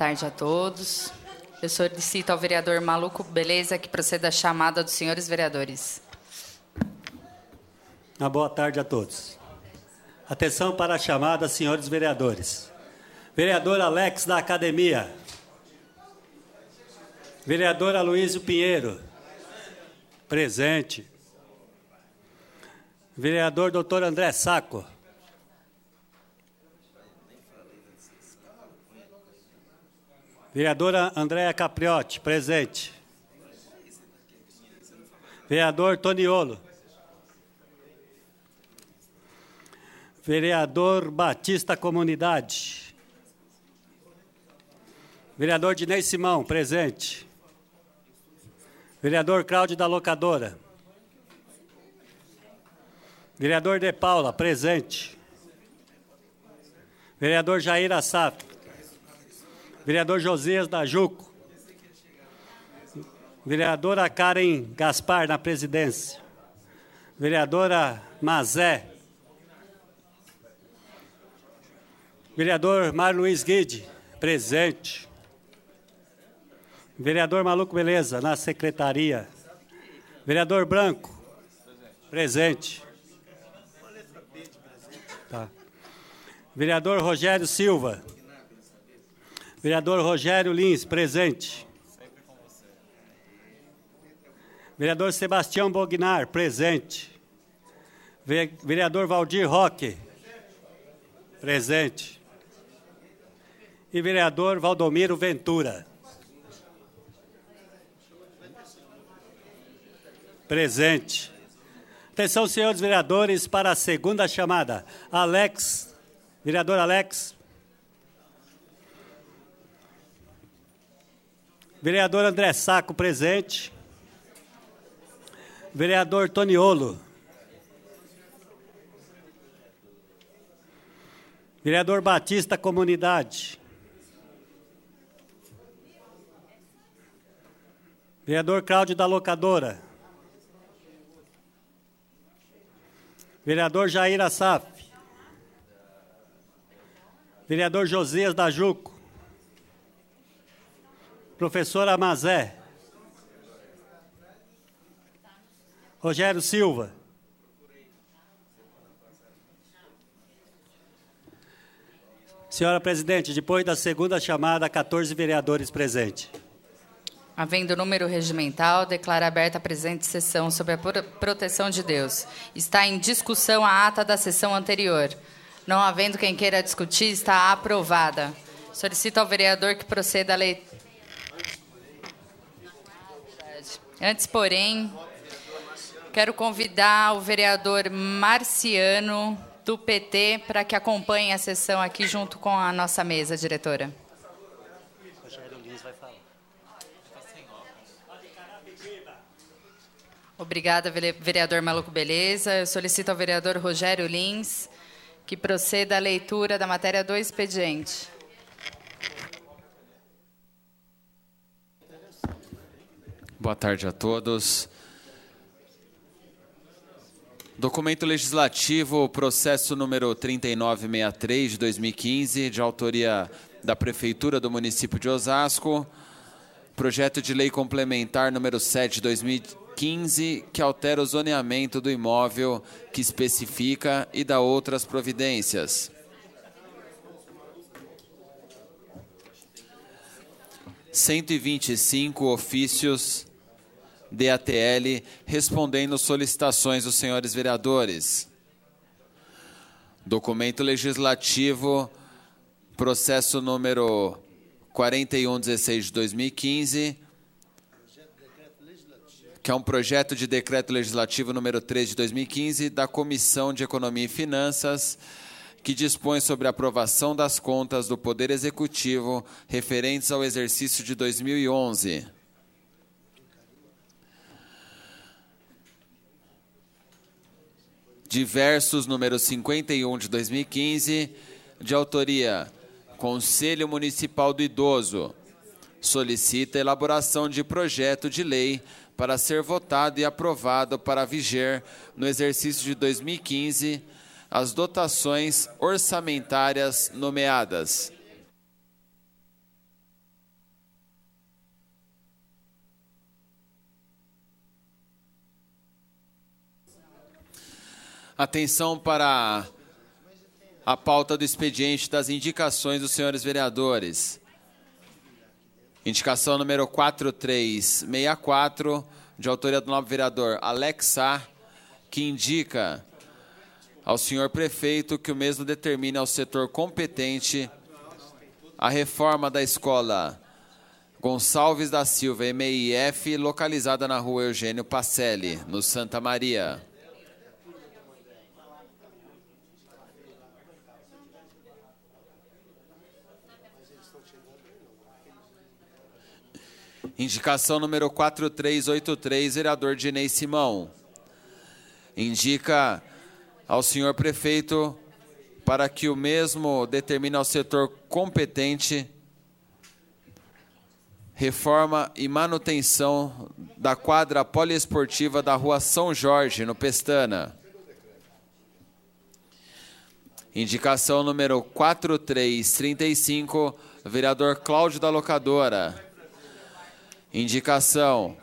Tarde a todos. Eu solicito ao vereador Maluco Beleza que proceda a chamada dos senhores vereadores. Uma boa tarde a todos. Atenção para a chamada, senhores vereadores. Vereador Alex da Academia. Vereador Aloysio Pinheiro. Presente. Vereador Doutor André Saco. Vereadora Andréa Capriotti, presente. Vereador Toniolo. Vereador Batista Comunidade. Vereador Dinei Simão, presente. Vereador Cláudio da Locadora. Vereador De Paula, presente. Vereador Jair Assaf. Vereador Josias da Juco. Vereadora Karen Gaspar, na presidência. Vereadora Mazé. Vereador Mário Luiz Guide, presente. Vereador Maluco Beleza, na secretaria. Vereador Branco, presente. Tá. Vereador Rogério Silva. Vereador Rogério Lins, presente. Vereador Sebastião Bognar, presente. Vereador Valdir Roque, presente e vereador Valdomiro Ventura. Presente. Atenção, senhores vereadores, para a segunda chamada. Alex, vereador Alex. Vereador André Saco, presente. Vereador Toniolo. Vereador Batista Comunidade. Vereador Cláudio da Locadora. Vereador Jair Assaf. Vereador Josias da Juco. Professor Amazé. Rogério Silva. Senhora presidente, depois da segunda chamada, 14 vereadores presentes. Havendo número regimental, declara aberta a presente sessão sob a proteção de Deus. Está em discussão a ata da sessão anterior. Não havendo quem queira discutir, está aprovada. Solicito ao vereador que proceda a lei. Antes, porém, quero convidar o vereador Marciano, do PT, para que acompanhe a sessão aqui junto com a nossa mesa, diretora. Obrigada, vereador Maluco Beleza. Eu solicito ao vereador Rogério Lins que proceda à leitura da matéria do expediente. Boa tarde a todos. Documento legislativo, processo número 3963 de 2015, de autoria da Prefeitura do município de Osasco. Projeto de lei complementar número 7 de 2015 15, que altera o zoneamento do imóvel que especifica e dá outras providências. Cento e vinte e cinco ofícios DATL respondendo solicitações dos senhores vereadores. Documento legislativo, processo número 4116 de 2015, que é um projeto de decreto legislativo número 3 de 2015 da Comissão de Economia e Finanças, que dispõe sobre a aprovação das contas do Poder Executivo referentes ao exercício de 2011. Diversos número 51 de 2015, de autoria Conselho Municipal do Idoso, solicita elaboração de projeto de lei para ser votado e aprovado para viger no exercício de 2015 as dotações orçamentárias nomeadas. Atenção para a pauta do expediente das indicações dos senhores vereadores. Indicação número 4364, de autoria do nobre vereador Alexa, que indica ao senhor prefeito que o mesmo determine ao setor competente a reforma da escola Gonçalves da Silva, MIF, localizada na rua Eugênio Pacelli, no Santa Maria. Indicação número 4383, vereador Dinei Simão. Indica ao senhor prefeito para que o mesmo determine ao setor competente reforma e manutenção da quadra poliesportiva da Rua São Jorge, no Pestana. Indicação número 4335, vereador Cláudio da Locadora. Indicação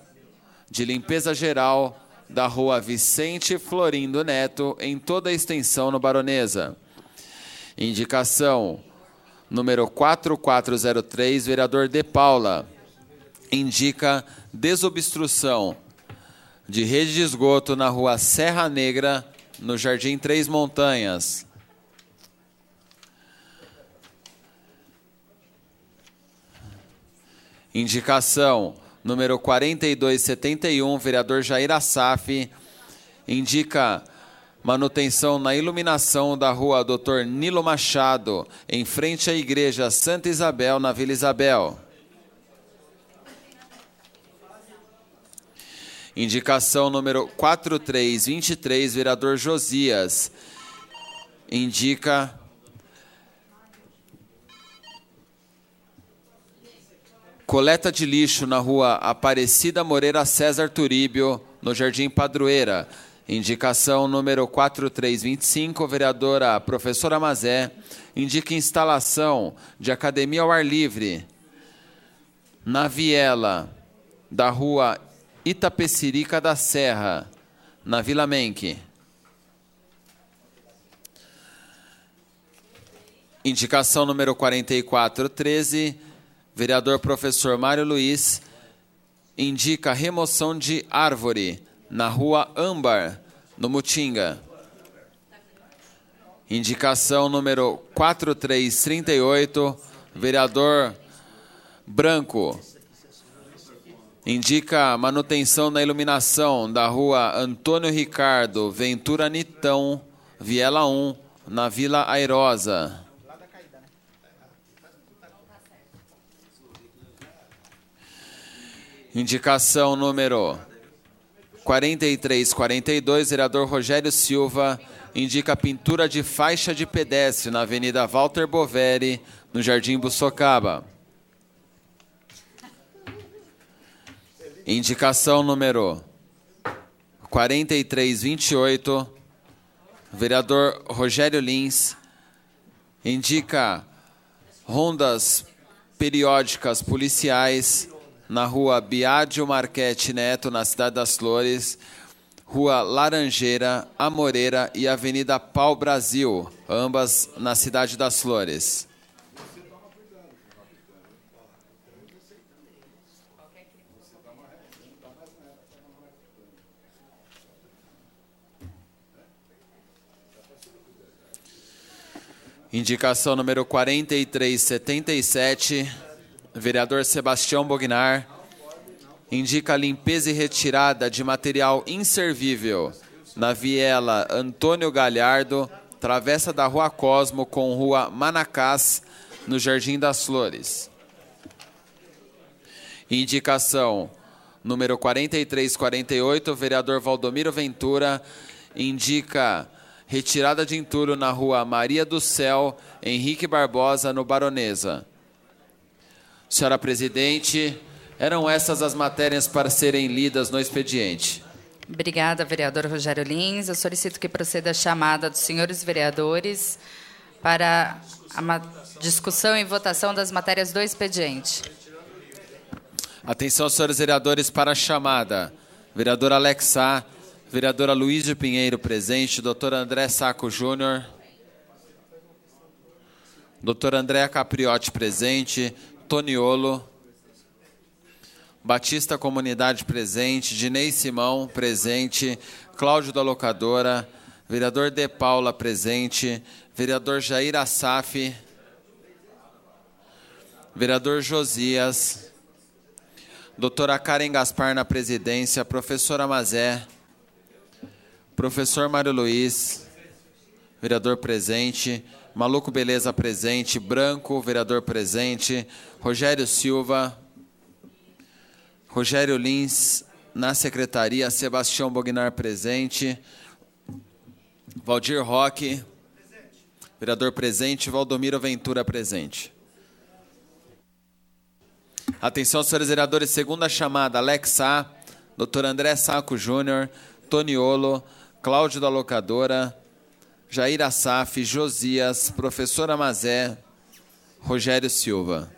de limpeza geral da Rua Vicente Florindo Neto em toda a extensão no Baronesa. Indicação número 4403, vereador De Paula. Indica desobstrução de rede de esgoto na Rua Serra Negra, no Jardim Três Montanhas. Indicação número 4271, vereador Jair Assaf, indica manutenção na iluminação da rua Dr. Nilo Machado, em frente à igreja Santa Isabel, na Vila Isabel. Indicação número 4323, vereador Josias, indica Coleta de lixo na rua Aparecida Moreira César Turíbio, no Jardim Padroeira. Indicação número 4325, vereadora professora Mazé, indica instalação de academia ao ar livre na viela da rua Itapecirica da Serra, na Vila Menque. Indicação número 4413, Vereador professor Mário Luiz indica remoção de árvore na rua Âmbar, no Mutinga. Indicação número 4338, vereador Branco. Indica manutenção da iluminação da rua Antônio Ricardo, Ventura Nitão, Viela 1, na Vila Airosa. Indicação número 4342, vereador Rogério Silva, indica pintura de faixa de pedestre na Avenida Walter Boveri, no Jardim Bussocaba. Indicação número 4328, vereador Rogério Lins, indica rondas periódicas policiais na rua Biadio Marquete Neto, na Cidade das Flores, Rua Laranjeira, Amoreira e Avenida Pau Brasil, ambas na Cidade das Flores. Indicação número 4377 vereador Sebastião Bognar, indica limpeza e retirada de material inservível na viela Antônio Galhardo, travessa da Rua Cosmo com Rua Manacás, no Jardim das Flores. Indicação número 4348, vereador Valdomiro Ventura, indica retirada de entulho na Rua Maria do Céu, Henrique Barbosa, no Baronesa. Senhora Presidente, eram essas as matérias para serem lidas no expediente. Obrigada, vereador Rogério Lins. Eu solicito que proceda a chamada dos senhores vereadores para a discussão e votação das matérias do expediente. Atenção, senhores vereadores, para a chamada. Vereador Alexá, Vereadora Luísa Pinheiro presente. Doutor André Saco Júnior. Doutor André Capriotti presente. Toniolo. Batista Comunidade presente. Dinei Simão presente. Cláudio da Locadora. Vereador De Paula presente. Vereador Jair Assaf. Vereador Josias. Doutora Karen Gaspar na presidência. Professora Mazé. Professor Mário Luiz. Vereador presente. Maluco Beleza presente. Branco, vereador presente. Rogério Silva. Rogério Lins na secretaria. Sebastião Bognar presente. Valdir Roque. Vereador presente. Valdomiro Ventura presente. Atenção, senhores vereadores, segunda chamada, Alex A, doutor André Saco Júnior, Toniolo, Cláudio da Locadora, Jair Assaf, Josias, professora Mazé, Rogério Silva.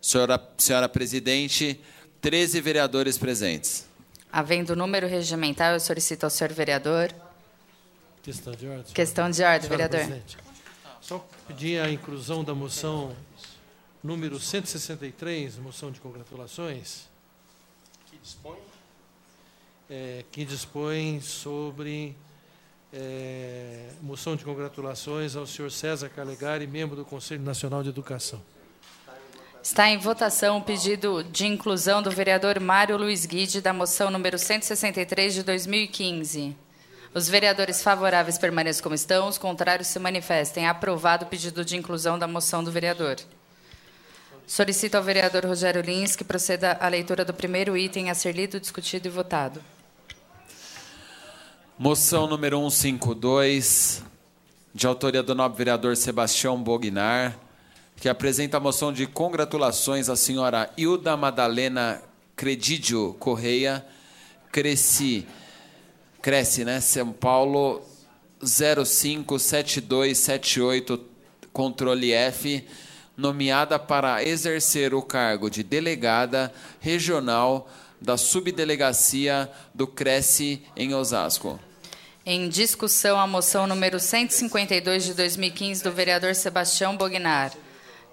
Senhora, senhora presidente, 13 vereadores presentes. Havendo número regimental, eu solicito ao senhor vereador. Questão de ordem. Questão de ordem, Senhora vereador. presidente, Só pedir a inclusão da moção número 163, moção de congratulações. Que dispõe? Que dispõe sobre é, moção de congratulações ao senhor César Calegari, membro do Conselho Nacional de Educação. Está em votação o pedido de inclusão do vereador Mário Luiz Guide da moção número 163 de 2015. Os vereadores favoráveis permaneçam como estão, os contrários se manifestem. Aprovado o pedido de inclusão da moção do vereador. Solicito ao vereador Rogério Lins que proceda à leitura do primeiro item a ser lido, discutido e votado. Moção número 152, de autoria do nobre vereador Sebastião Bognar, que apresenta a moção de congratulações à senhora Hilda Madalena Credidio Correia, Cresci, Cresce, né? São Paulo 057278, controle F, nomeada para exercer o cargo de delegada regional da subdelegacia do Cresce em Osasco. Em discussão, a moção número 152 de 2015 do vereador Sebastião Bognar.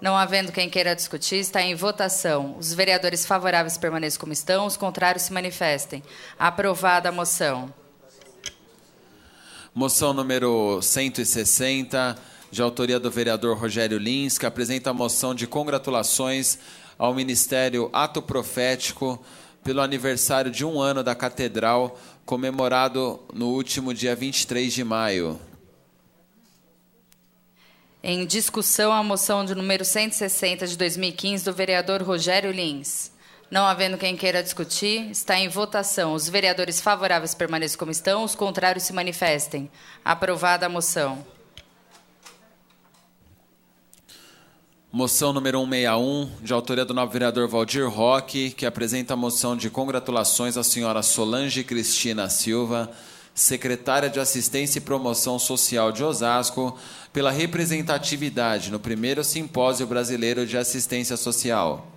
Não havendo quem queira discutir, está em votação. Os vereadores favoráveis permaneçam como estão, os contrários se manifestem. Aprovada a moção. Moção número 160, de autoria do vereador Rogério Lins, que apresenta a moção de congratulações ao Ministério Ato Profético pelo aniversário de um ano da Catedral, comemorado no último dia 23 de maio. Em discussão, a moção de número 160 de 2015 do vereador Rogério Lins. Não havendo quem queira discutir, está em votação. Os vereadores favoráveis permaneçam como estão, os contrários se manifestem. Aprovada a moção. Moção número 161, de autoria do novo vereador Valdir Roque, que apresenta a moção de congratulações à senhora Solange Cristina Silva, secretária de Assistência e Promoção Social de Osasco, pela representatividade no primeiro Simpósio Brasileiro de Assistência Social.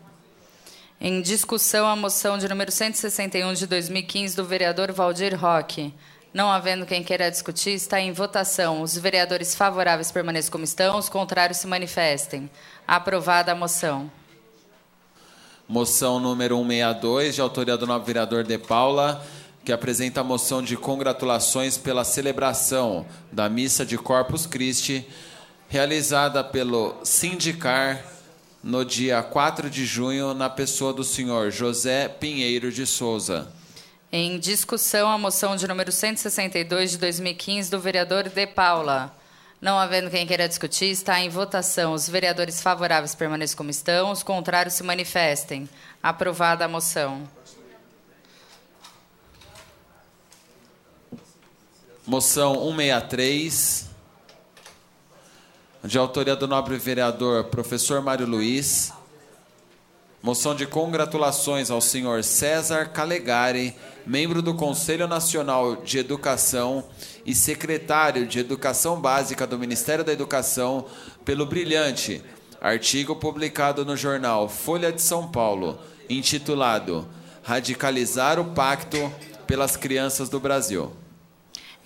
Em discussão, a moção de número 161 de 2015 do vereador Valdir Roque. Não havendo quem queira discutir, está em votação. Os vereadores favoráveis permaneçam como estão, os contrários se manifestem. Aprovada a moção. Moção número 162, de autoria do novo vereador De Paula, que apresenta a moção de congratulações pela celebração da missa de Corpus Christi, realizada pelo Sindicar no dia 4 de junho, na pessoa do senhor José Pinheiro de Souza. Em discussão, a moção de número 162 de 2015 do vereador De Paula. Não havendo quem queira discutir, está em votação. Os vereadores favoráveis permaneçam como estão, os contrários se manifestem. Aprovada a moção. Moção 163, de autoria do nobre vereador professor Mário Luiz. Moção de congratulações ao senhor César Calegari, membro do Conselho Nacional de Educação e secretário de Educação Básica do Ministério da Educação, pelo brilhante artigo publicado no jornal Folha de São Paulo, intitulado radicalizar o pacto pelas crianças do Brasil.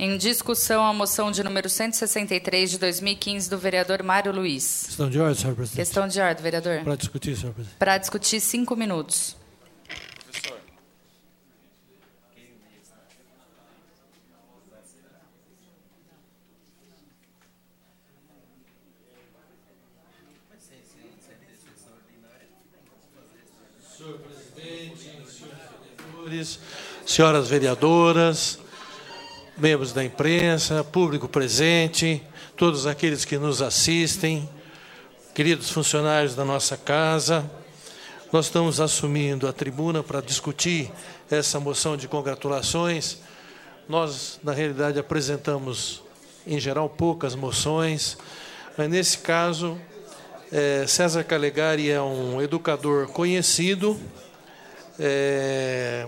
Em discussão, a moção de número 163 de 2015 do vereador Mário Luiz. Questão de ordem, senhor presidente. Questão de ordem, vereador. Para discutir, senhor presidente. Para discutir, cinco minutos. Senhor presidente, senhores vereadores, senhoras vereadoras, membros da imprensa, público presente, todos aqueles que nos assistem, queridos funcionários da nossa casa, nós estamos assumindo a tribuna para discutir essa moção de congratulações. Nós, na realidade, apresentamos, em geral, poucas moções, mas nesse caso, é, César Calegari é um educador conhecido, é,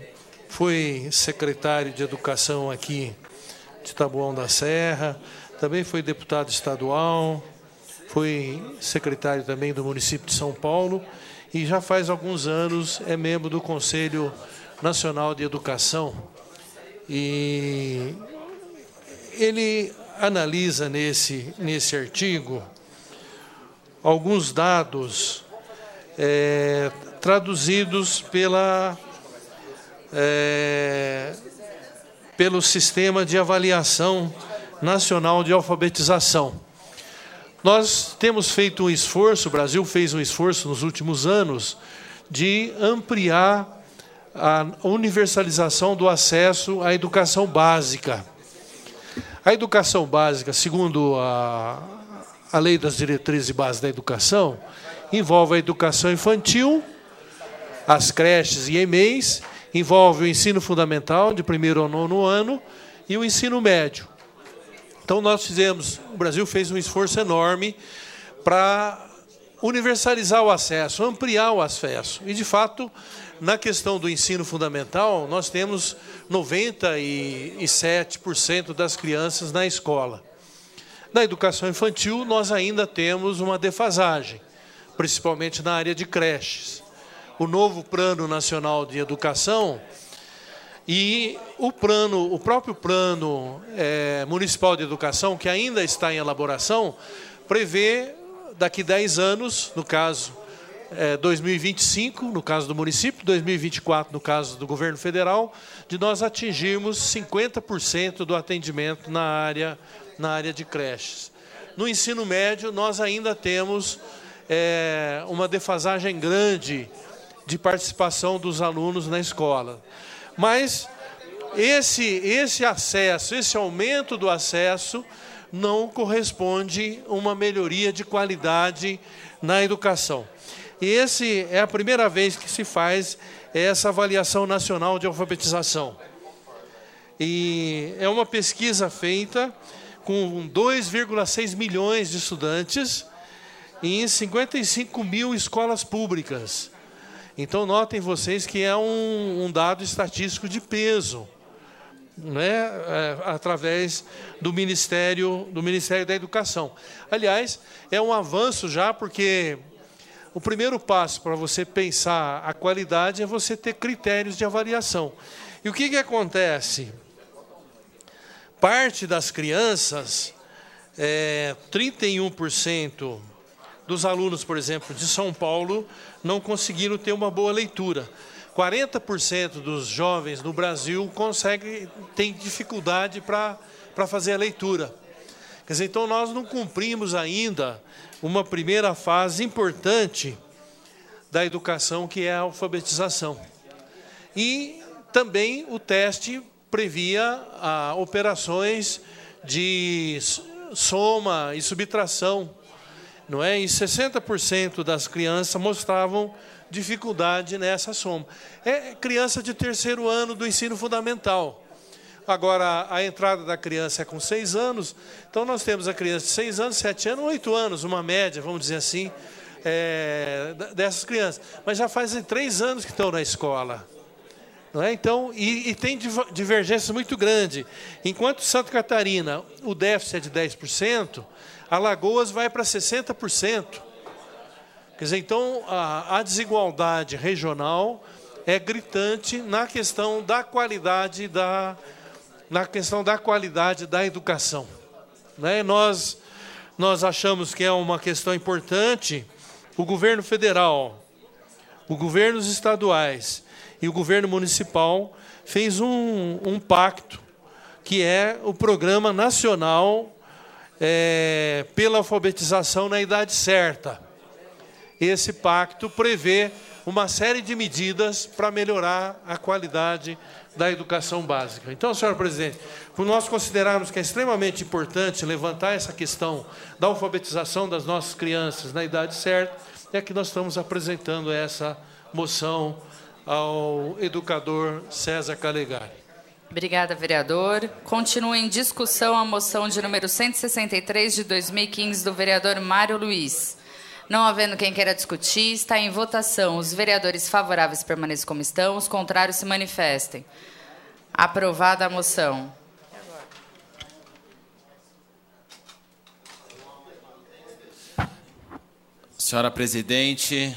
foi secretário de Educação aqui de Taboão da Serra, também foi deputado estadual, foi secretário também do município de São Paulo e já faz alguns anos é membro do Conselho Nacional de Educação. E ele analisa nesse, nesse artigo alguns dados é, traduzidos pela é, pelo Sistema de Avaliação Nacional de Alfabetização. Nós temos feito um esforço, o Brasil fez um esforço nos últimos anos, de ampliar a universalização do acesso à educação básica. A educação básica, segundo a, a Lei das Diretrizes e Bases da Educação, envolve a educação infantil, as creches e EMEIs, envolve o ensino fundamental, de primeiro ao nono ano, e o ensino médio. Então, nós fizemos, o Brasil fez um esforço enorme para universalizar o acesso, ampliar o acesso. E, de fato, na questão do ensino fundamental, nós temos 97% das crianças na escola. Na educação infantil, nós ainda temos uma defasagem, principalmente na área de creches o novo Plano Nacional de Educação e o plano, o próprio Plano é, Municipal de Educação, que ainda está em elaboração, prevê daqui 10 anos, no caso é, 2025, no caso do município, 2024, no caso do governo federal, de nós atingirmos 50% do atendimento na área, na área de creches. No ensino médio, nós ainda temos é, uma defasagem grande de participação dos alunos na escola. Mas esse, esse acesso, esse aumento do acesso, não corresponde a uma melhoria de qualidade na educação. E esse é a primeira vez que se faz essa avaliação nacional de alfabetização. E é uma pesquisa feita com 2,6 milhões de estudantes em 55 mil escolas públicas. Então, notem vocês que é um, um dado estatístico de peso, né, é, através do Ministério, do Ministério da Educação. Aliás, é um avanço já, porque o primeiro passo para você pensar a qualidade é você ter critérios de avaliação. E o que, que acontece? Parte das crianças, é, 31% dos alunos, por exemplo, de São Paulo, não conseguiram ter uma boa leitura. 40% dos jovens no Brasil conseguem, têm dificuldade para fazer a leitura. Quer dizer, então nós não cumprimos ainda uma primeira fase importante da educação, que é a alfabetização. E também o teste previa ah, operações de soma e subtração não é? E 60% das crianças mostravam dificuldade nessa soma. É criança de terceiro ano do ensino fundamental. Agora, a entrada da criança é com seis anos, então nós temos a criança de seis anos, sete anos, oito anos, uma média, vamos dizer assim, é, dessas crianças. Mas já fazem três anos que estão na escola. Não é? Então, e, e tem divergência muito grande. Enquanto Santa Catarina, o déficit é de 10%, Alagoas vai para 60%. Quer dizer, então a, a desigualdade regional é gritante na questão da qualidade da na questão da qualidade da educação. Né? Nós nós achamos que é uma questão importante o governo federal, o governos estaduais e o governo municipal fez um, um pacto que é o Programa Nacional é, pela Alfabetização na Idade Certa. Esse pacto prevê uma série de medidas para melhorar a qualidade da educação básica. Então, senhora presidente, por nós considerarmos que é extremamente importante levantar essa questão da alfabetização das nossas crianças na idade certa, é que nós estamos apresentando essa moção ao educador César Calegari. Obrigada, vereador. Continua em discussão a moção de número 163 de 2015 do vereador Mário Luiz. Não havendo quem queira discutir, está em votação. Os vereadores favoráveis permaneçam como estão, os contrários se manifestem. Aprovada a moção. Senhora presidente,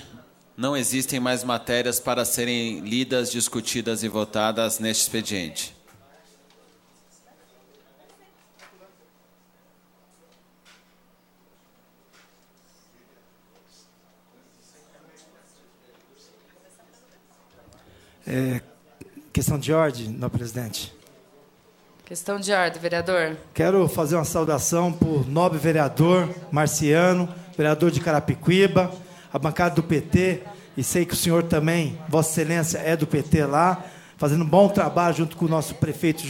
não existem mais matérias para serem lidas, discutidas e votadas neste expediente. É, questão de ordem, não, presidente. Questão de ordem, vereador. Quero fazer uma saudação para o nobre vereador Marciano, vereador de Carapicuíba, a bancada do PT, e sei que o senhor também, Vossa Excelência, é do PT lá, fazendo um bom trabalho junto com o nosso prefeito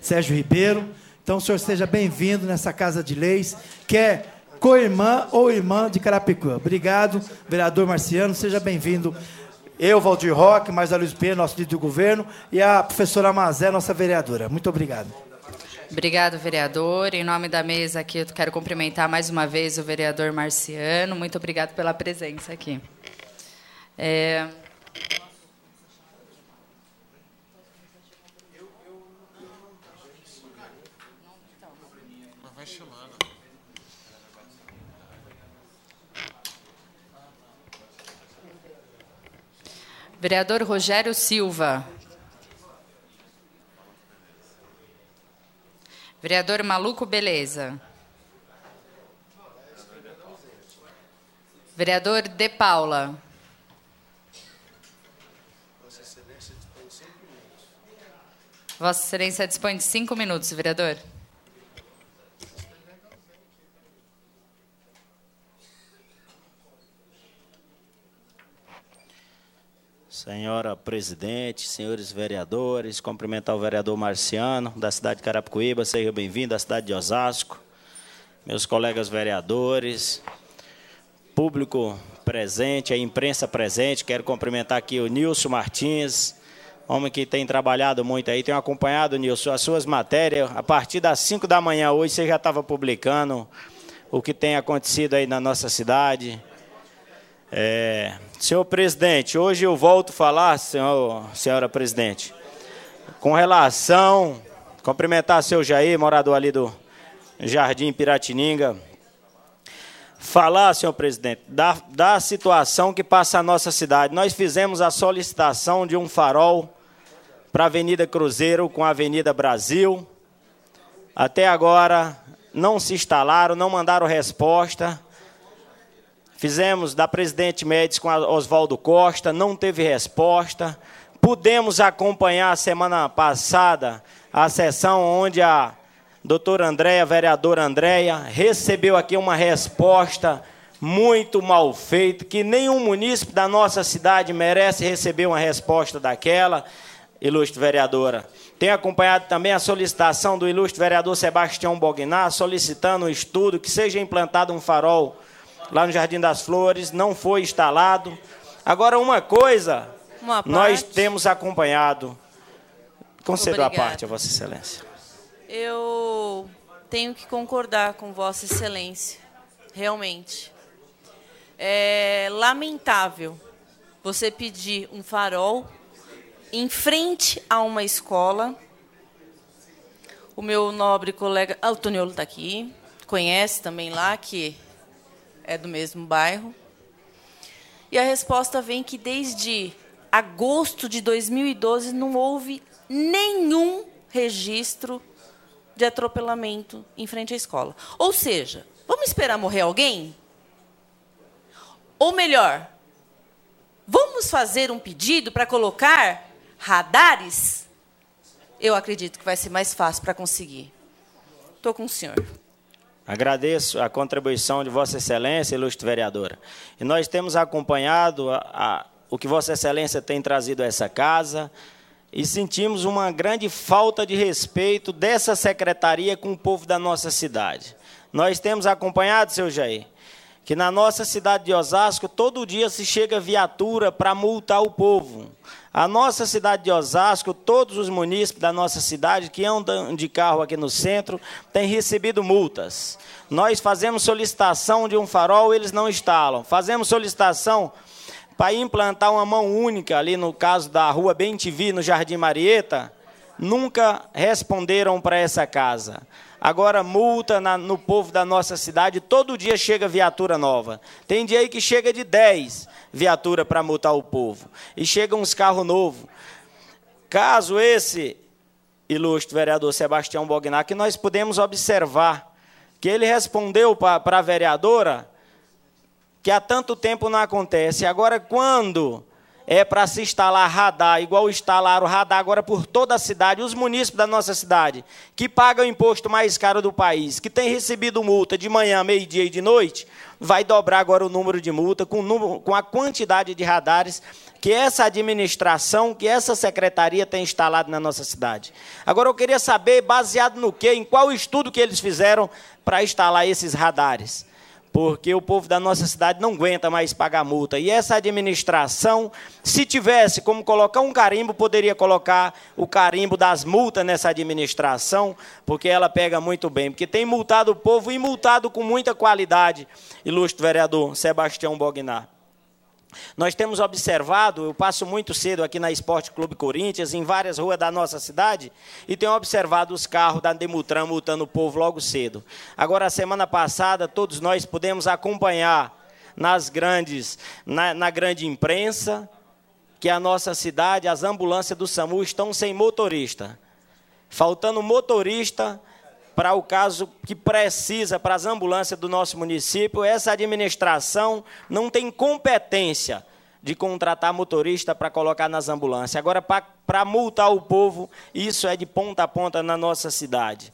Sérgio Ribeiro. Então, o senhor seja bem-vindo nessa Casa de Leis, que é co-irmã ou irmã de Carapicuíba. Obrigado, vereador Marciano, seja bem-vindo eu, Valdir Roque, mais a Luiz Pedro, nosso líder do governo, e a professora Mazé, nossa vereadora. Muito obrigado. Obrigado, vereador. Em nome da mesa aqui, eu quero cumprimentar mais uma vez o vereador Marciano. Muito obrigado pela presença aqui. É... Vereador Rogério Silva. Vereador Maluco Beleza. Vereador De Paula. Vossa Excelência dispõe de cinco minutos, vereador. Senhora presidente, senhores vereadores, cumprimentar o vereador Marciano, da cidade de Carapicuíba, seja bem-vindo à cidade de Osasco, meus colegas vereadores, público presente, a imprensa presente, quero cumprimentar aqui o Nilson Martins, homem que tem trabalhado muito aí, tenho acompanhado, Nilson, as suas matérias, a partir das 5 da manhã hoje você já estava publicando o que tem acontecido aí na nossa cidade, é, senhor presidente, hoje eu volto a falar, senhor, senhora presidente, com relação, cumprimentar seu Jair, morador ali do Jardim Piratininga, falar, senhor presidente, da, da situação que passa a nossa cidade. Nós fizemos a solicitação de um farol para a Avenida Cruzeiro com a Avenida Brasil. Até agora não se instalaram, não mandaram resposta. Fizemos da presidente Médici com Oswaldo Costa, não teve resposta. Pudemos acompanhar a semana passada a sessão onde a doutora Andréia, vereadora Andréia, recebeu aqui uma resposta muito mal feita, que nenhum munícipe da nossa cidade merece receber uma resposta daquela, ilustre vereadora. Tenho acompanhado também a solicitação do ilustre vereador Sebastião Bognar, solicitando um estudo que seja implantado um farol lá no Jardim das Flores, não foi instalado. Agora, uma coisa, uma nós temos acompanhado. Concedo a parte a Vossa Excelência. Eu tenho que concordar com Vossa Excelência, realmente. É lamentável você pedir um farol em frente a uma escola. O meu nobre colega, ah, o Toniolo está aqui, conhece também lá, que é do mesmo bairro. E a resposta vem que desde agosto de 2012 não houve nenhum registro de atropelamento em frente à escola. Ou seja, vamos esperar morrer alguém? Ou melhor, vamos fazer um pedido para colocar radares? Eu acredito que vai ser mais fácil para conseguir. Estou com o senhor. Agradeço a contribuição de Vossa Excelência, ilustre vereadora. E nós temos acompanhado a, a, o que Vossa Excelência tem trazido a essa casa e sentimos uma grande falta de respeito dessa secretaria com o povo da nossa cidade. Nós temos acompanhado, seu Jair, que na nossa cidade de Osasco todo dia se chega viatura para multar o povo. A nossa cidade de Osasco, todos os munícipes da nossa cidade que andam de carro aqui no centro têm recebido multas. Nós fazemos solicitação de um farol, eles não instalam. Fazemos solicitação para implantar uma mão única ali no caso da rua Bem TV, no Jardim Marieta, nunca responderam para essa casa. Agora multa na, no povo da nossa cidade, todo dia chega viatura nova. Tem dia aí que chega de 10 viatura para multar o povo. E chegam uns carros novos. Caso esse ilustre vereador Sebastião Bognar, que nós podemos observar que ele respondeu para a vereadora que há tanto tempo não acontece. Agora, quando é para se instalar radar, igual instalaram radar agora por toda a cidade, os munícipes da nossa cidade, que pagam o imposto mais caro do país, que tem recebido multa de manhã, meio-dia e de noite, vai dobrar agora o número de multa com, número, com a quantidade de radares que essa administração, que essa secretaria tem instalado na nossa cidade. Agora eu queria saber, baseado no quê, em qual estudo que eles fizeram para instalar esses radares porque o povo da nossa cidade não aguenta mais pagar multa. E essa administração, se tivesse como colocar um carimbo, poderia colocar o carimbo das multas nessa administração, porque ela pega muito bem, porque tem multado o povo e multado com muita qualidade, ilustre vereador Sebastião Bognar. Nós temos observado, eu passo muito cedo aqui na Esporte Clube Corinthians, em várias ruas da nossa cidade, e tenho observado os carros da Demutran multando o povo logo cedo. Agora, semana passada, todos nós pudemos acompanhar nas grandes, na, na grande imprensa, que a nossa cidade, as ambulâncias do SAMU estão sem motorista. Faltando motorista para o caso que precisa para as ambulâncias do nosso município, essa administração não tem competência de contratar motorista para colocar nas ambulâncias. Agora, para multar o povo, isso é de ponta a ponta na nossa cidade.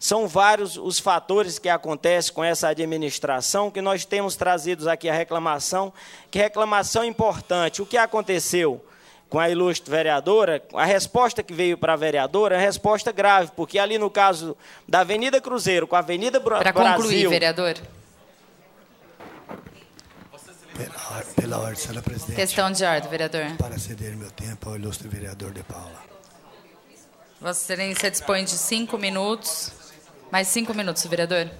São vários os fatores que acontecem com essa administração que nós temos trazidos aqui a reclamação, que reclamação importante. O que aconteceu? Com a ilustre vereadora, a resposta que veio para a vereadora é uma resposta grave, porque ali no caso da Avenida Cruzeiro com a Avenida Bra Brasil... Para concluir, vereador. Pela, pela ordem, senhora presidente. Questão de ordem, vereador. Para ceder meu tempo ao ilustre vereador De Paula. Vossa Excelência dispõe de cinco minutos. Mais cinco minutos, vereador.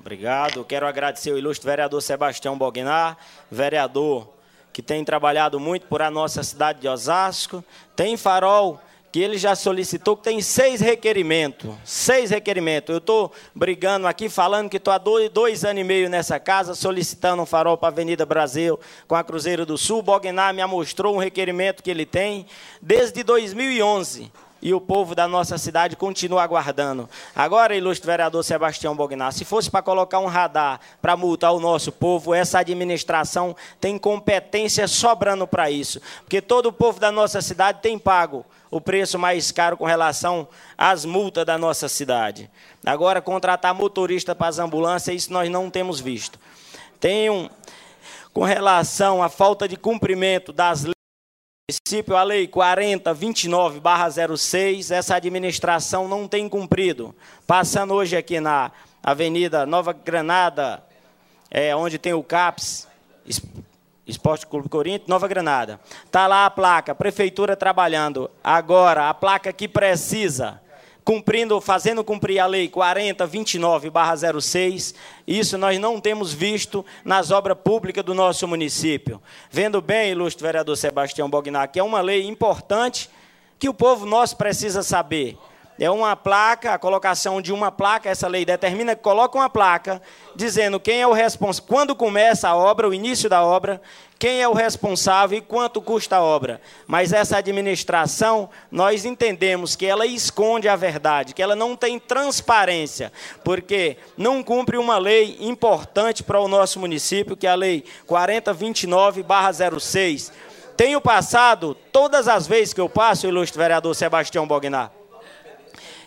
Obrigado. Quero agradecer ao ilustre vereador Sebastião Bognar, vereador que tem trabalhado muito por a nossa cidade de Osasco. Tem farol que ele já solicitou, que tem seis requerimentos. Seis requerimentos. Eu estou brigando aqui, falando que estou há dois, dois, anos e meio nessa casa, solicitando um farol para a Avenida Brasil com a Cruzeiro do Sul. Bognar me mostrou um requerimento que ele tem desde 2011 e o povo da nossa cidade continua aguardando. Agora, ilustre vereador Sebastião Bognar, se fosse para colocar um radar para multar o nosso povo, essa administração tem competência sobrando para isso, porque todo o povo da nossa cidade tem pago o preço mais caro com relação às multas da nossa cidade. Agora, contratar motorista para as ambulâncias, isso nós não temos visto. Tem um, com relação à falta de cumprimento das leis município, a lei 4029-06, essa administração não tem cumprido. Passando hoje aqui na Avenida Nova Granada, é, onde tem o CAPS, Esporte Clube Corinthians, Nova Granada. Está lá a placa, prefeitura trabalhando. Agora, a placa que precisa cumprindo, fazendo cumprir a lei 4029/06. Isso nós não temos visto nas obras públicas do nosso município. Vendo bem, ilustre vereador Sebastião Bognar, que é uma lei importante que o povo nosso precisa saber. É uma placa, a colocação de uma placa, essa lei determina que coloca uma placa dizendo quem é o responsável, quando começa a obra, o início da obra, quem é o responsável e quanto custa a obra. Mas essa administração, nós entendemos que ela esconde a verdade, que ela não tem transparência, porque não cumpre uma lei importante para o nosso município, que é a lei 4029/06. Tenho passado todas as vezes que eu passo, ilustre vereador Sebastião Bognar,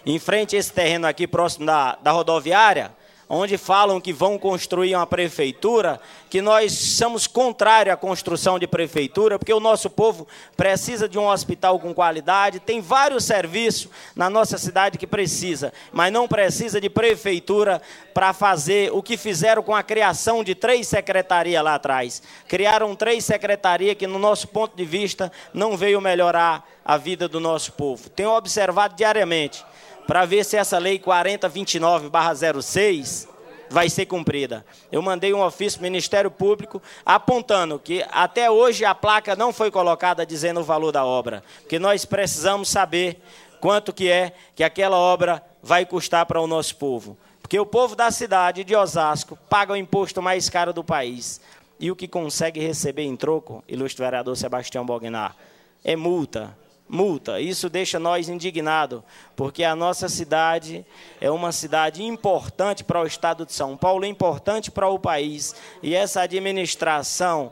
em frente a esse terreno aqui próximo da, da rodoviária, onde falam que vão construir uma prefeitura, que nós somos contrários à construção de prefeitura, porque o nosso povo precisa de um hospital com qualidade, tem vários serviços na nossa cidade que precisa, mas não precisa de prefeitura para fazer o que fizeram com a criação de três secretarias lá atrás. Criaram três secretarias que, no nosso ponto de vista, não veio melhorar a vida do nosso povo. Tenho observado diariamente para ver se essa lei 4029/06 vai ser cumprida. Eu mandei um ofício ao Ministério Público apontando que até hoje a placa não foi colocada dizendo o valor da obra, porque nós precisamos saber quanto que é que aquela obra vai custar para o nosso povo. Porque o povo da cidade de Osasco paga o imposto mais caro do país. E o que consegue receber em troco, ilustre vereador Sebastião Bognar, é multa, multa. Isso deixa nós indignados, porque a nossa cidade é uma cidade importante para o estado de São Paulo, importante para o país. E essa administração,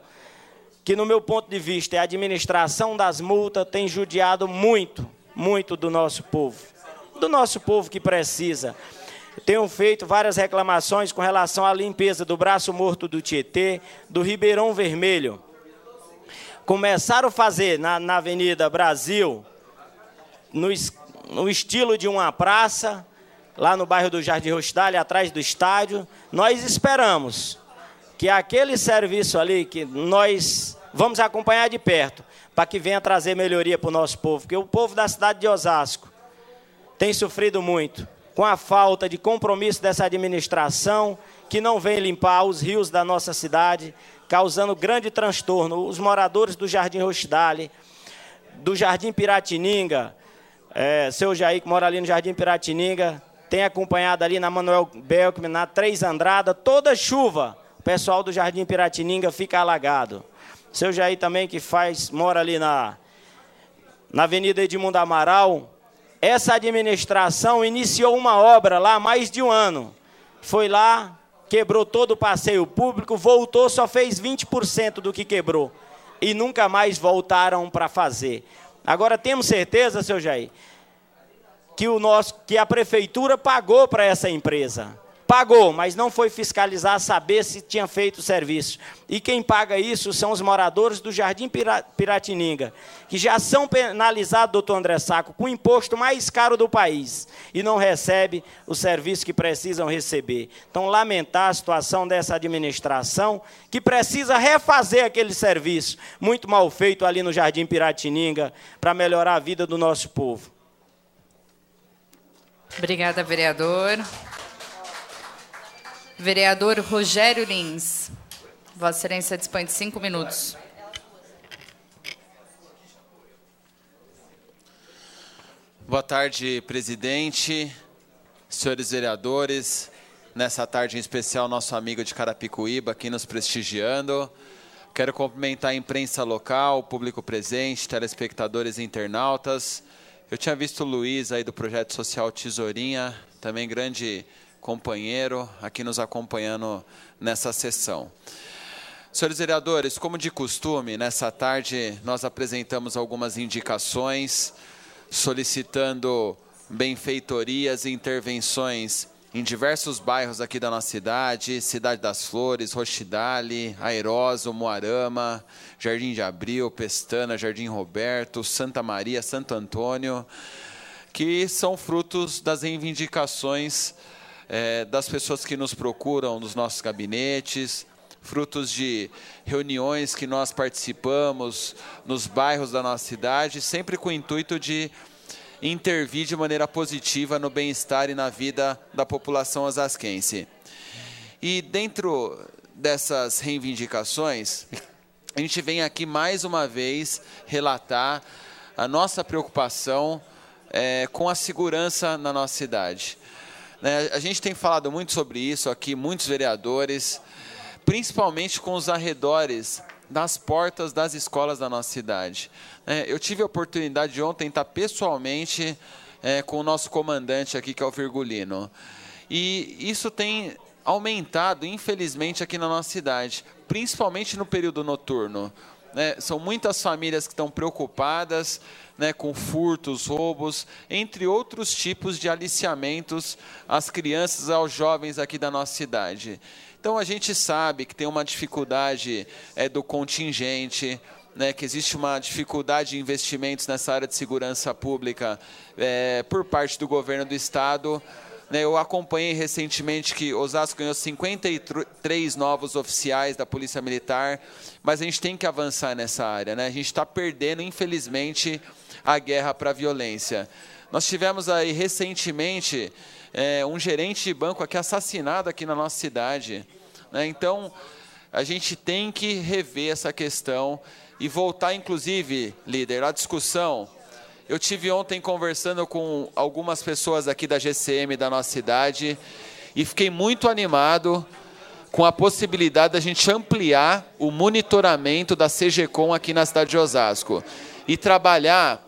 que no meu ponto de vista é a administração das multas, tem judiado muito, muito do nosso povo. Do nosso povo que precisa. Tenho feito várias reclamações com relação à limpeza do braço morto do Tietê, do Ribeirão Vermelho começaram a fazer na, na Avenida Brasil, no, no estilo de uma praça, lá no bairro do Jardim Rostalho, atrás do estádio. Nós esperamos que aquele serviço ali, que nós vamos acompanhar de perto, para que venha trazer melhoria para o nosso povo, porque o povo da cidade de Osasco tem sofrido muito com a falta de compromisso dessa administração, que não vem limpar os rios da nossa cidade, causando grande transtorno. Os moradores do Jardim Rochdale, do Jardim Piratininga, é, seu Jair, que mora ali no Jardim Piratininga, tem acompanhado ali na Manuel Belkman, na Três Andrada, toda chuva, o pessoal do Jardim Piratininga fica alagado. Seu Jair também, que faz, mora ali na, na Avenida Edmundo Amaral, essa administração iniciou uma obra lá há mais de um ano. Foi lá, quebrou todo o passeio público, voltou, só fez 20% do que quebrou. E nunca mais voltaram para fazer. Agora temos certeza, seu Jair, que, o nosso, que a prefeitura pagou para essa empresa. Pagou, mas não foi fiscalizar, saber se tinha feito o serviço. E quem paga isso são os moradores do Jardim Piratininga, que já são penalizados, doutor André Saco, com o imposto mais caro do país e não recebe o serviço que precisam receber. Então, lamentar a situação dessa administração, que precisa refazer aquele serviço muito mal feito ali no Jardim Piratininga, para melhorar a vida do nosso povo. Obrigada, vereador. Vereador Rogério Lins. Vossa Excelência dispõe de cinco minutos. Boa tarde, presidente, senhores vereadores. Nessa tarde em especial, nosso amigo de Carapicuíba aqui nos prestigiando. Quero cumprimentar a imprensa local, público presente, telespectadores e internautas. Eu tinha visto o Luiz aí do Projeto Social Tesourinha, também grande companheiro aqui nos acompanhando nessa sessão. Senhores vereadores, como de costume, nessa tarde nós apresentamos algumas indicações solicitando benfeitorias e intervenções em diversos bairros aqui da nossa cidade, Cidade das Flores, Rochidale, Airoso, Moarama, Jardim de Abril, Pestana, Jardim Roberto, Santa Maria, Santo Antônio, que são frutos das reivindicações é, das pessoas que nos procuram nos nossos gabinetes, frutos de reuniões que nós participamos nos bairros da nossa cidade, sempre com o intuito de intervir de maneira positiva no bem-estar e na vida da população osasquense. E dentro dessas reivindicações, a gente vem aqui mais uma vez relatar a nossa preocupação é, com a segurança na nossa cidade. Né, a gente tem falado muito sobre isso aqui, muitos vereadores, principalmente com os arredores das portas das escolas da nossa cidade. É, eu tive a oportunidade de ontem estar pessoalmente é, com o nosso comandante aqui, que é o Virgulino. E isso tem aumentado, infelizmente, aqui na nossa cidade, principalmente no período noturno. Né? São muitas famílias que estão preocupadas né, com furtos, roubos, entre outros tipos de aliciamentos às crianças, aos jovens aqui da nossa cidade. Então a gente sabe que tem uma dificuldade é, do contingente, né, que existe uma dificuldade de investimentos nessa área de segurança pública é, por parte do governo do estado. Né, eu acompanhei recentemente que Osasco ganhou 53 novos oficiais da Polícia Militar, mas a gente tem que avançar nessa área. Né? A gente está perdendo, infelizmente, a guerra para a violência. Nós tivemos aí recentemente é, um gerente de banco aqui assassinado aqui na nossa cidade. Né? Então, a gente tem que rever essa questão e voltar, inclusive, líder, à discussão. Eu tive ontem conversando com algumas pessoas aqui da GCM da nossa cidade e fiquei muito animado com a possibilidade da gente ampliar o monitoramento da CGCOM aqui na cidade de Osasco e trabalhar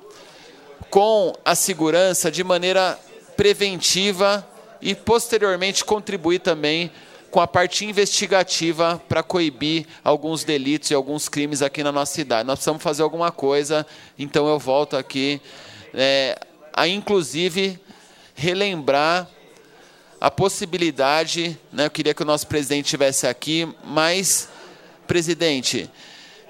com a segurança de maneira preventiva e posteriormente contribuir também com a parte investigativa para coibir alguns delitos e alguns crimes aqui na nossa cidade. Nós precisamos fazer alguma coisa, então eu volto aqui é, a inclusive relembrar a possibilidade, né, eu queria que o nosso presidente estivesse aqui, mas, presidente,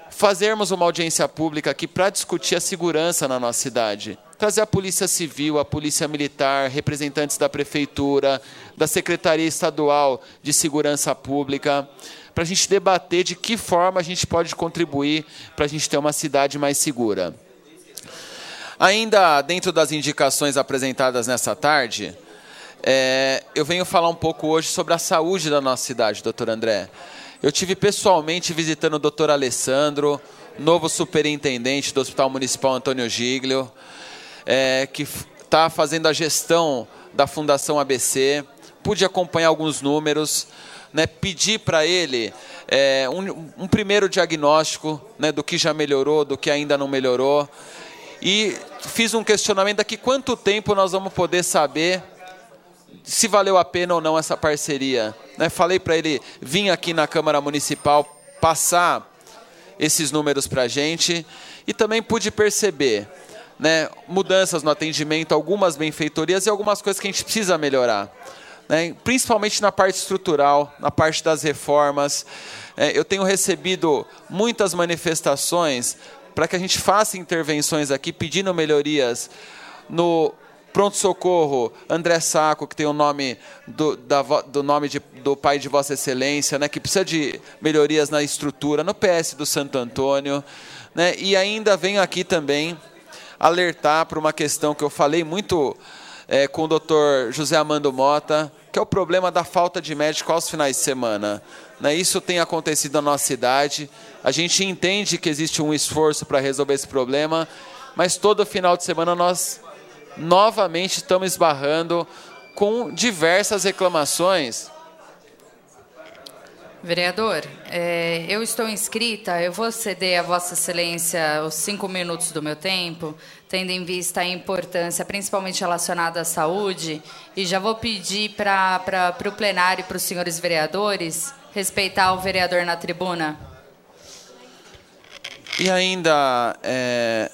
fazermos uma audiência pública aqui para discutir a segurança na nossa cidade trazer a Polícia Civil, a Polícia Militar, representantes da Prefeitura, da Secretaria Estadual de Segurança Pública, para a gente debater de que forma a gente pode contribuir para a gente ter uma cidade mais segura. Ainda dentro das indicações apresentadas nessa tarde, é, eu venho falar um pouco hoje sobre a saúde da nossa cidade, doutor André. Eu tive pessoalmente visitando o doutor Alessandro, novo superintendente do Hospital Municipal Antônio Giglio é, que está fazendo a gestão da Fundação ABC, pude acompanhar alguns números, né, para ele é, um, um, primeiro diagnóstico né, do que já melhorou, do que ainda não melhorou, e fiz um questionamento daqui quanto tempo nós vamos poder saber se valeu a pena ou não essa parceria. Né, falei para ele vir aqui na Câmara Municipal passar esses números para a gente e também pude perceber né, mudanças no atendimento, algumas benfeitorias e algumas coisas que a gente precisa melhorar. Né, principalmente na parte estrutural, na parte das reformas. É, eu tenho recebido muitas manifestações para que a gente faça intervenções aqui pedindo melhorias no pronto-socorro André Saco, que tem o nome do, da, do nome de, do pai de Vossa Excelência, né, que precisa de melhorias na estrutura, no PS do Santo Antônio. Né, e ainda venho aqui também alertar para uma questão que eu falei muito é, com o doutor José Amando Mota, que é o problema da falta de médico aos finais de semana. Né? Isso tem acontecido na nossa cidade. A gente entende que existe um esforço para resolver esse problema, mas todo final de semana nós novamente estamos esbarrando com diversas reclamações Vereador, é, eu estou inscrita, eu vou ceder a Vossa Excelência os cinco minutos do meu tempo, tendo em vista a importância, principalmente relacionada à saúde, e já vou pedir para o plenário e para os senhores vereadores respeitar o vereador na tribuna. E ainda, é,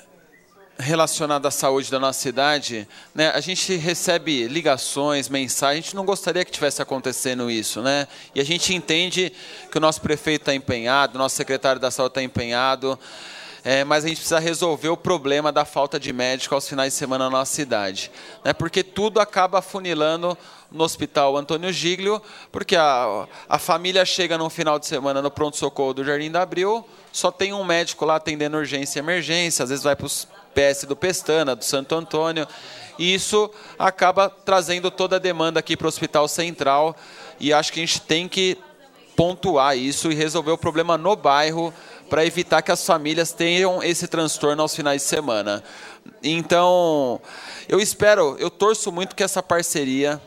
relacionado à saúde da nossa cidade, né, a gente recebe ligações, mensagens, a gente não gostaria que tivesse acontecendo isso, né? E a gente entende que o nosso prefeito está empenhado, o nosso secretário da saúde está empenhado, é, mas a gente precisa resolver o problema da falta de médico aos finais de semana na nossa cidade, né? Porque tudo acaba funilando no Hospital Antônio Giglio, porque a, a família chega no final de semana no pronto-socorro do Jardim da Abril, só tem um médico lá atendendo urgência e emergência, às vezes vai para os PS do Pestana, do Santo Antônio. E isso acaba trazendo toda a demanda aqui para o Hospital Central. E acho que a gente tem que pontuar isso e resolver o problema no bairro para evitar que as famílias tenham esse transtorno aos finais de semana. Então, eu espero, eu torço muito que essa parceria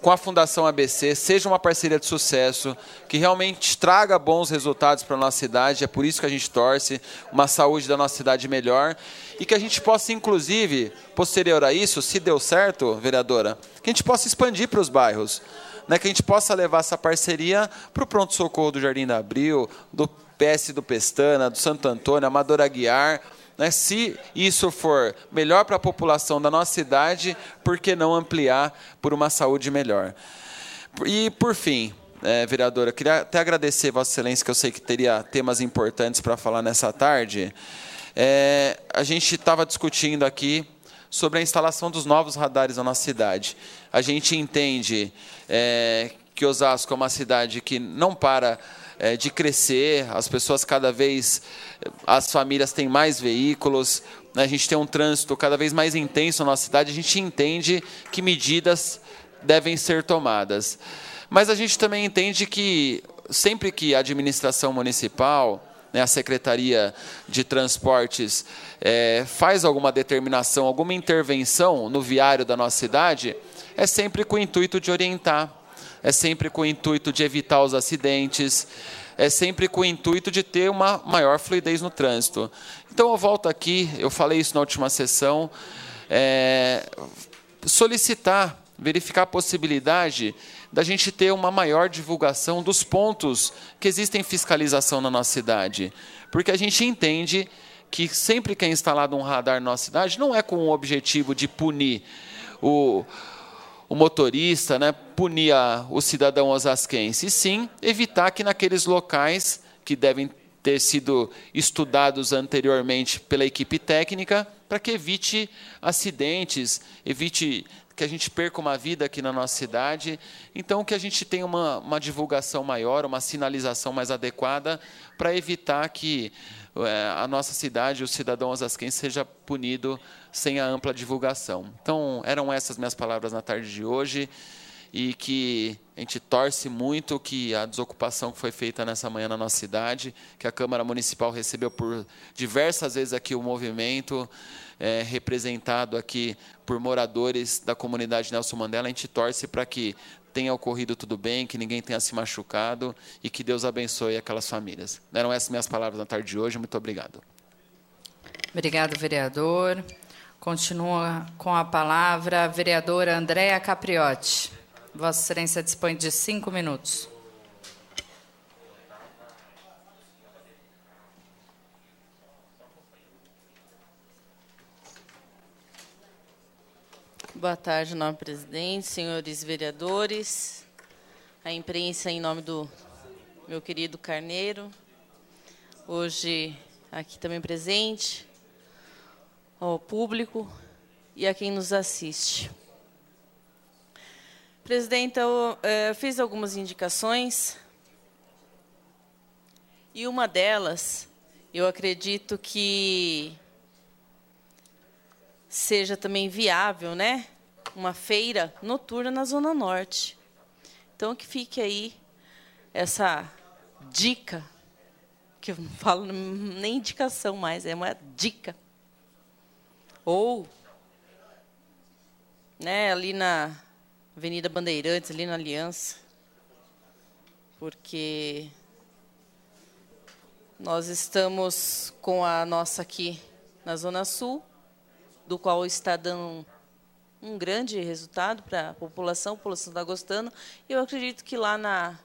com a Fundação ABC seja uma parceria de sucesso, que realmente traga bons resultados para a nossa cidade, é por isso que a gente torce, uma saúde da nossa cidade melhor, e que a gente possa, inclusive, posterior a isso, se deu certo, vereadora, que a gente possa expandir para os bairros, né, que a gente possa levar essa parceria para o pronto-socorro do Jardim da Abril, do PS do Pestana, do Santo Antônio, Amador Aguiar. Né? Se isso for melhor para a população da nossa cidade, por que não ampliar por uma saúde melhor? E, por fim, é, vereadora, queria até agradecer Vossa Excelência, que eu sei que teria temas importantes para falar nessa tarde. É, a gente estava discutindo aqui sobre a instalação dos novos radares na nossa cidade. A gente entende é, que Osasco é uma cidade que não para é, de crescer, as pessoas cada vez, as famílias têm mais veículos, né, a gente tem um trânsito cada vez mais intenso na nossa cidade, a gente entende que medidas devem ser tomadas. Mas a gente também entende que sempre que a administração municipal, né, a Secretaria de Transportes é, faz alguma determinação, alguma intervenção no viário da nossa cidade, é sempre com o intuito de orientar, é sempre com o intuito de evitar os acidentes, é sempre com o intuito de ter uma maior fluidez no trânsito. Então eu volto aqui, eu falei isso na última sessão, é, solicitar, verificar a possibilidade da gente ter uma maior divulgação dos pontos que existem fiscalização na nossa cidade. Porque a gente entende que sempre que é instalado um radar na nossa cidade, não é com o objetivo de punir o, o motorista, né, punir o cidadão osasquense, e sim evitar que naqueles locais que devem ter sido estudados anteriormente pela equipe técnica, para que evite acidentes, evite que a gente perca uma vida aqui na nossa cidade. Então, que a gente tenha uma, uma divulgação maior, uma sinalização mais adequada, para evitar que é, a nossa cidade, o cidadão osasquense, seja punido sem a ampla divulgação. Então, eram essas minhas palavras na tarde de hoje e que a gente torce muito que a desocupação que foi feita nessa manhã na nossa cidade, que a Câmara Municipal recebeu por diversas vezes aqui o movimento, é, representado aqui por moradores da comunidade Nelson Mandela, a gente torce para que tenha ocorrido tudo bem, que ninguém tenha se machucado e que Deus abençoe aquelas famílias. Eram essas minhas palavras na tarde de hoje. Muito obrigado. Obrigado, vereador. Continua com a palavra a vereadora Andréa Capriotti. Vossa Excelência dispõe de cinco minutos. Boa tarde, nobre presidente, senhores vereadores, a imprensa em nome do meu querido Carneiro, hoje aqui também presente, ao público e a quem nos assiste. Presidenta, eu é, fiz algumas indicações e uma delas, eu acredito que seja também viável, né? Uma feira noturna na Zona Norte. Então, que fique aí essa dica, que eu não falo nem indicação mais, é uma dica. Ou, né, ali na Avenida Bandeirantes, ali na Aliança, porque nós estamos com a nossa aqui na Zona Sul, do qual está dando um grande resultado para a população, a população está gostando, e eu acredito que lá na,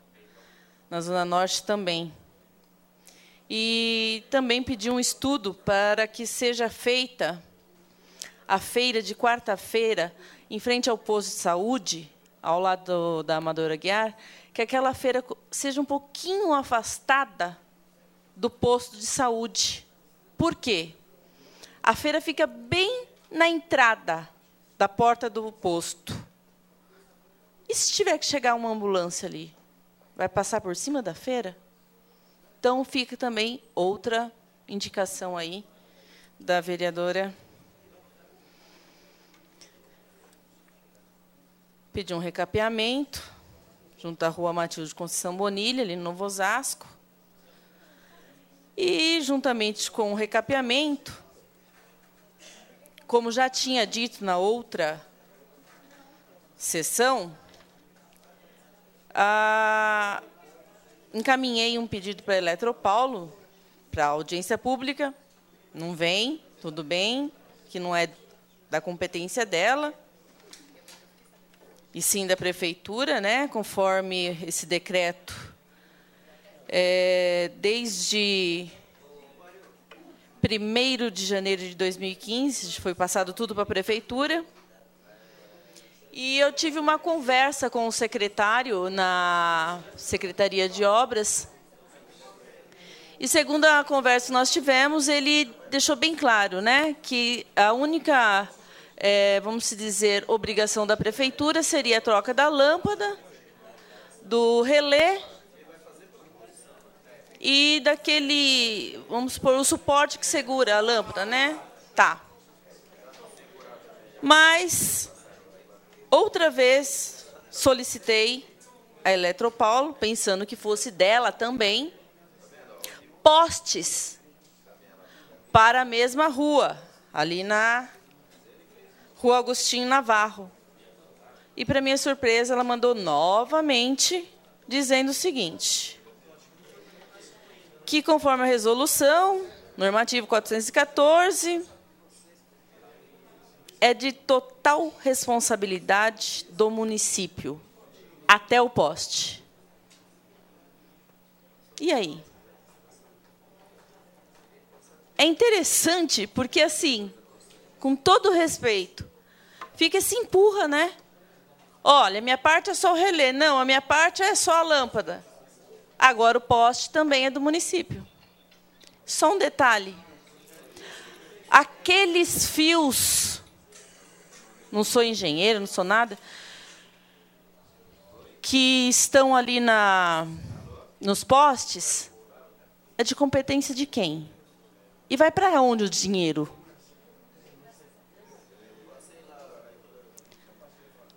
na Zona Norte também. E também pedi um estudo para que seja feita a feira de quarta-feira, em frente ao posto de saúde, ao lado da Amadora Guiar, que aquela feira seja um pouquinho afastada do posto de saúde. Por quê? A feira fica bem na entrada da porta do posto. E se tiver que chegar uma ambulância ali? Vai passar por cima da feira? Então, fica também outra indicação aí da vereadora. Pedir um recapeamento junto à rua Matilde Conceição Bonilha, ali no Novo Osasco. E, juntamente com o recapeamento, como já tinha dito na outra sessão, ah, encaminhei um pedido para a Eletropaulo, para a audiência pública. Não vem, tudo bem, que não é da competência dela, e sim da prefeitura, né, conforme esse decreto é, desde 1 de janeiro de 2015, foi passado tudo para a prefeitura. E eu tive uma conversa com o secretário na Secretaria de Obras. E segundo a conversa que nós tivemos, ele deixou bem claro né, que a única, é, vamos dizer, obrigação da prefeitura seria a troca da lâmpada, do relé e daquele, vamos supor, o suporte que segura a lâmpada, né? Tá. Mas, outra vez, solicitei a Eletropaulo, pensando que fosse dela também, postes para a mesma rua, ali na Rua Agostinho Navarro. E, para minha surpresa, ela mandou novamente dizendo o seguinte: que, conforme a resolução, normativo 414, é de total responsabilidade do município, até o poste. E aí? É interessante porque, assim, com todo respeito, fica se empurra, né? Olha, minha parte é só o relé. Não, a minha parte é só a lâmpada. Agora o poste também é do município. Só um detalhe. Aqueles fios, não sou engenheiro, não sou nada, que estão ali na, nos postes, é de competência de quem? E vai para onde o dinheiro?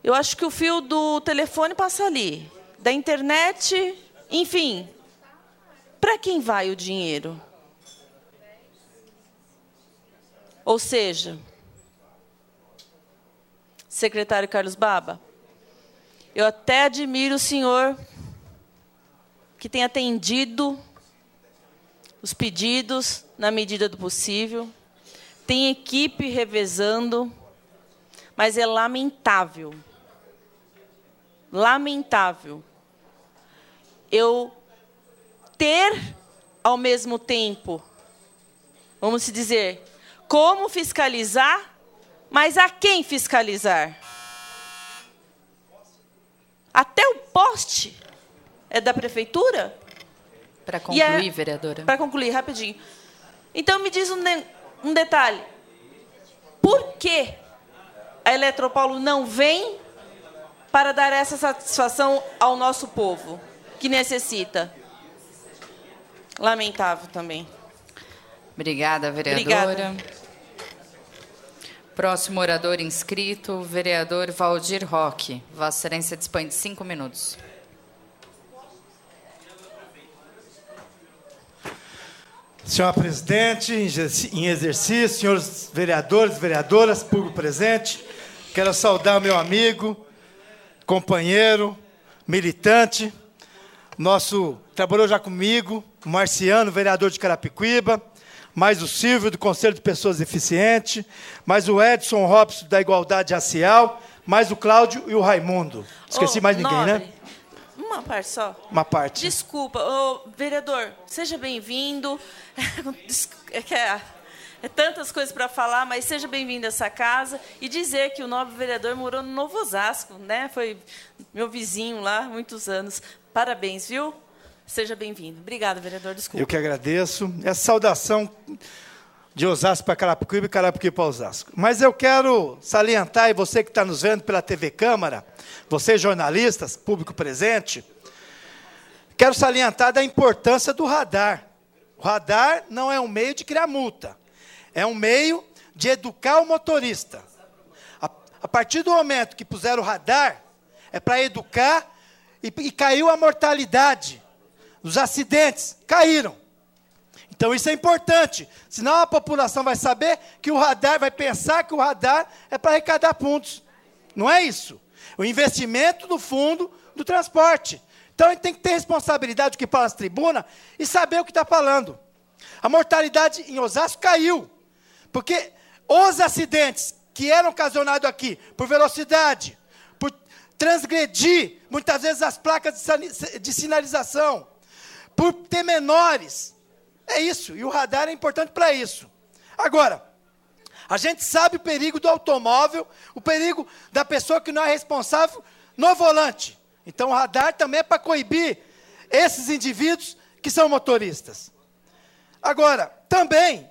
Eu acho que o fio do telefone passa ali. Da internet enfim, para quem vai o dinheiro? Ou seja, secretário Carlos Baba, eu até admiro o senhor que tem atendido os pedidos na medida do possível, tem equipe revezando, mas é lamentável, lamentável eu ter ao mesmo tempo, vamos se dizer, como fiscalizar, mas a quem fiscalizar? Até o poste é da prefeitura? Para concluir, é, vereadora. Para concluir, rapidinho. Então, me diz um, de, um detalhe. Por que a Eletropaulo não vem para dar essa satisfação ao nosso povo? Que necessita. Lamentável também. Obrigada, vereadora. Obrigada. Próximo orador inscrito, vereador Valdir Roque. Vossa Excelência dispõe de cinco minutos. Senhora presidente, em exercício, senhores vereadores, vereadoras, público presente, quero saudar meu amigo, companheiro, militante, nosso trabalhou já comigo, o Marciano, vereador de Carapicuíba, mais o Silvio, do Conselho de Pessoas Eficientes, mais o Edson Robson, da Igualdade Racial, mais o Cláudio e o Raimundo. Esqueci oh, mais ninguém, né? nobre. né? Uma parte só. Uma parte. Desculpa, oh, vereador, seja bem-vindo. É é, é tantas coisas para falar, mas seja bem-vindo a essa casa e dizer que o nobre vereador morou no Novo Osasco, né? Foi meu vizinho lá muitos anos. Parabéns, viu? Seja bem-vindo. Obrigada, vereador. Desculpa. Eu que agradeço. Essa saudação de Osasco para Carapicuíba e Carapicuíba para Osasco. Mas eu quero salientar, e você que está nos vendo pela TV Câmara, vocês jornalistas, público presente, quero salientar da importância do radar. O radar não é um meio de criar multa, é um meio de educar o motorista. A, a partir do momento que puseram o radar, é para educar e, e caiu a mortalidade. Os acidentes caíram. Então isso é importante. Senão a população vai saber que o radar, vai pensar que o radar é para arrecadar pontos. Não é isso. O investimento no fundo do transporte. Então a gente tem que ter responsabilidade do que fala as tribuna e saber o que está falando. A mortalidade em Osasco caiu. Porque os acidentes que eram ocasionados aqui por velocidade, por transgredir muitas vezes as placas de sinalização, por ter menores, é isso. E o radar é importante para isso. Agora, a gente sabe o perigo do automóvel, o perigo da pessoa que não é responsável no volante. Então, o radar também é para coibir esses indivíduos que são motoristas. Agora, também,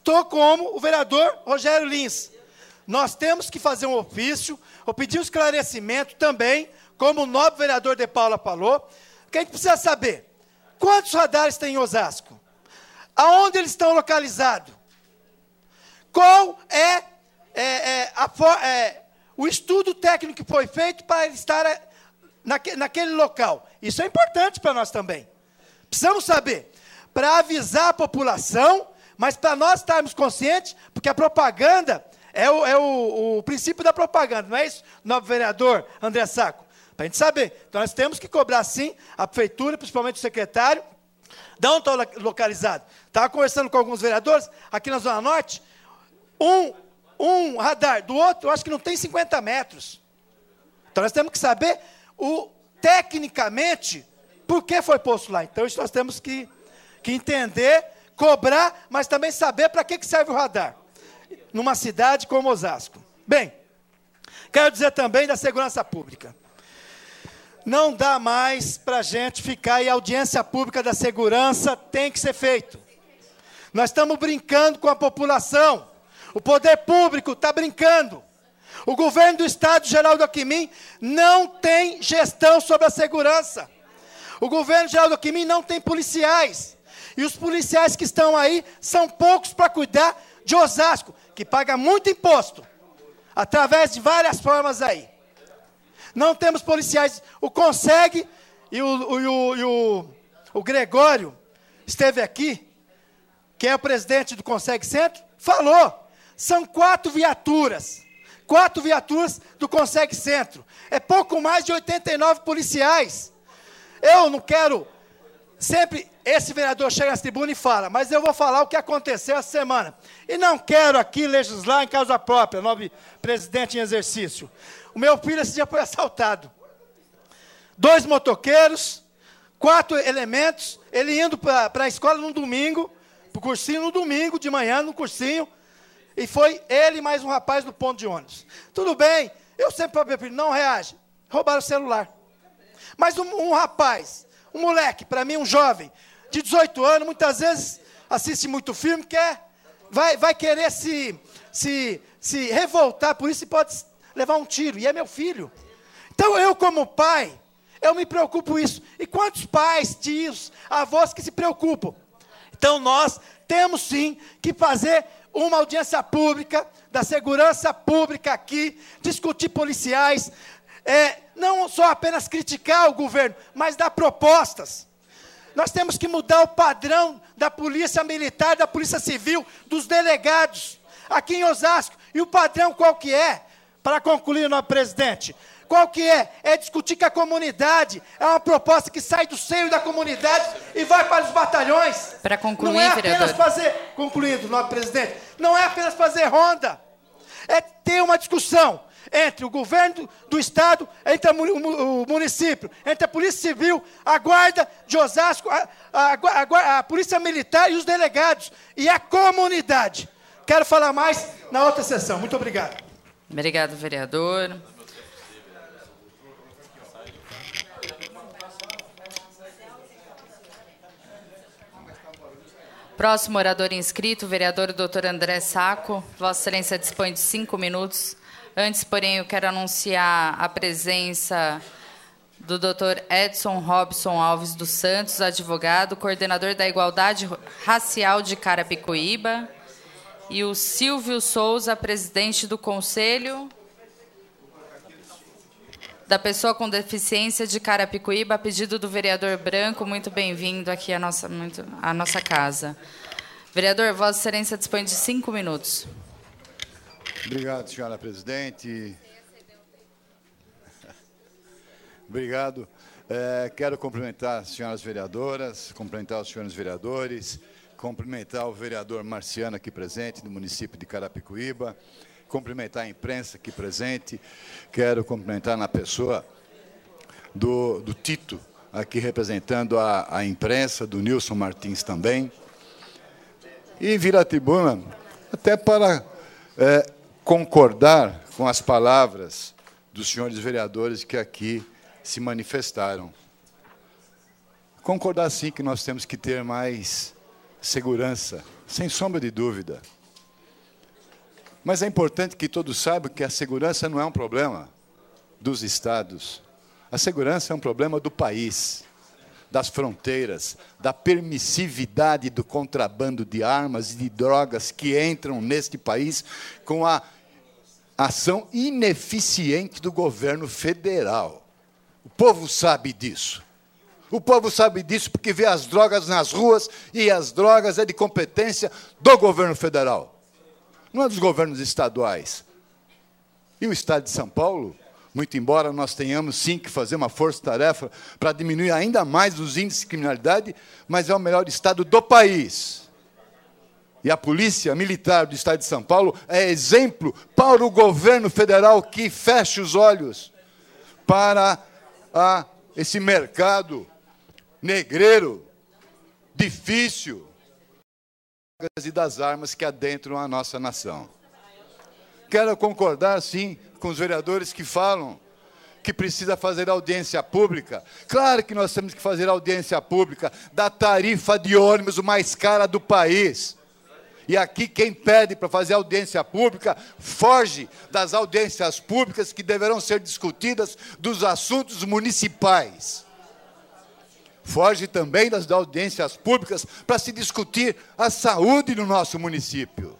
estou como o vereador Rogério Lins. Nós temos que fazer um ofício, ou pedir um esclarecimento também, como o nobre vereador De Paula falou, que a gente precisa saber quantos radares tem em Osasco, aonde eles estão localizados, qual é, é, é, a, é, o estudo técnico que foi feito para estar é, naque, naquele local. Isso é importante para nós também. Precisamos saber para avisar a população, mas para nós estarmos conscientes, porque a propaganda é o, é o, o princípio da propaganda, não é isso, novo vereador André Saco? Para a gente saber. Então nós temos que cobrar sim a prefeitura, principalmente o secretário, onde está localizado. Estava conversando com alguns vereadores aqui na Zona Norte, um, um radar do outro, eu acho que não tem 50 metros. Então nós temos que saber o, tecnicamente por que foi posto lá. Então isso nós temos que que entender, cobrar, mas também saber para que, que serve o radar. Numa cidade como Osasco. Bem, quero dizer também da segurança pública. Não dá mais para a gente ficar e a audiência pública da segurança tem que ser feito. Nós estamos brincando com a população. O poder público está brincando. O governo do Estado, Geraldo Alckmin, não tem gestão sobre a segurança. O governo Geraldo Alckmin não tem policiais. E os policiais que estão aí são poucos para cuidar de Osasco, que paga muito imposto, através de várias formas aí. Não temos policiais. O Consegue e o, o, o, o Gregório esteve aqui, que é o presidente do Consegue Centro, falou. São quatro viaturas. Quatro viaturas do Consegue Centro. É pouco mais de 89 policiais. Eu não quero sempre esse vereador chega na tribuna e fala, mas eu vou falar o que aconteceu essa semana. E não quero aqui legislar em causa própria, nobre presidente em exercício. O meu filho esse dia foi assaltado. Dois motoqueiros, quatro elementos, ele indo para a escola no domingo, para o cursinho no domingo, de manhã, no cursinho, e foi ele mais um rapaz no ponto de ônibus. Tudo bem, eu sempre falo para meu filho, não reage. Roubaram o celular. Mas um, um rapaz um moleque, para mim, um jovem, de 18 anos, muitas vezes assiste muito filme, quer, vai, vai querer se, se, se revoltar por isso e pode levar um tiro. E é meu filho. Então eu, como pai, eu me preocupo isso. E quantos pais, tios, avós que se preocupam? Então nós temos sim que fazer uma audiência pública, da segurança pública aqui, discutir policiais, é, não só apenas criticar o governo, mas dar propostas. Nós temos que mudar o padrão da polícia militar, da polícia civil, dos delegados, aqui em Osasco. E o padrão qual que é? Para concluir, nosso presidente, qual que é? É discutir com a comunidade. É uma proposta que sai do seio da comunidade e vai para os batalhões. Para concluir, Não é apenas vereador. fazer, concluindo, nosso presidente, não é apenas fazer ronda. É ter uma discussão entre o governo do Estado, entre o município, entre a Polícia Civil, a Guarda de Osasco, a, a, a, a Polícia Militar e os delegados, e a comunidade. Quero falar mais na outra sessão. Muito obrigado. Obrigado, vereador. Próximo orador inscrito, vereador doutor André Saco. Vossa Excelência dispõe de cinco minutos Antes, porém, eu quero anunciar a presença do Dr. Edson Robson Alves dos Santos, advogado, coordenador da Igualdade Racial de Carapicuíba, e o Silvio Souza, presidente do Conselho da pessoa com deficiência de Carapicuíba, a pedido do vereador Branco. Muito bem-vindo aqui à nossa, muito, à nossa casa. Vereador, Vossa Excelência dispõe de cinco minutos. Obrigado, senhora presidente. Obrigado. É, quero cumprimentar as senhoras vereadoras, cumprimentar os senhores vereadores, cumprimentar o vereador Marciano aqui presente, do município de Carapicuíba, cumprimentar a imprensa aqui presente, quero cumprimentar na pessoa do, do Tito, aqui representando a, a imprensa, do Nilson Martins também, e vir à tribuna até para é, concordar com as palavras dos senhores vereadores que aqui se manifestaram. Concordar sim que nós temos que ter mais segurança, sem sombra de dúvida. Mas é importante que todos saibam que a segurança não é um problema dos estados. A segurança é um problema do país, das fronteiras, da permissividade do contrabando de armas e de drogas que entram neste país com a ação ineficiente do governo federal. O povo sabe disso. O povo sabe disso porque vê as drogas nas ruas e as drogas é de competência do governo federal, não é dos governos estaduais. E o estado de São Paulo, muito embora nós tenhamos sim que fazer uma força-tarefa para diminuir ainda mais os índices de criminalidade, mas é o melhor estado do país. E a polícia militar do estado de São Paulo é exemplo para o governo federal que fecha os olhos para a esse mercado negreiro, difícil, e das armas que adentram a nossa nação. Quero concordar, sim, com os vereadores que falam que precisa fazer audiência pública. Claro que nós temos que fazer audiência pública da tarifa de ônibus mais cara do país. E aqui quem pede para fazer audiência pública foge das audiências públicas que deverão ser discutidas dos assuntos municipais. Foge também das audiências públicas para se discutir a saúde no nosso município.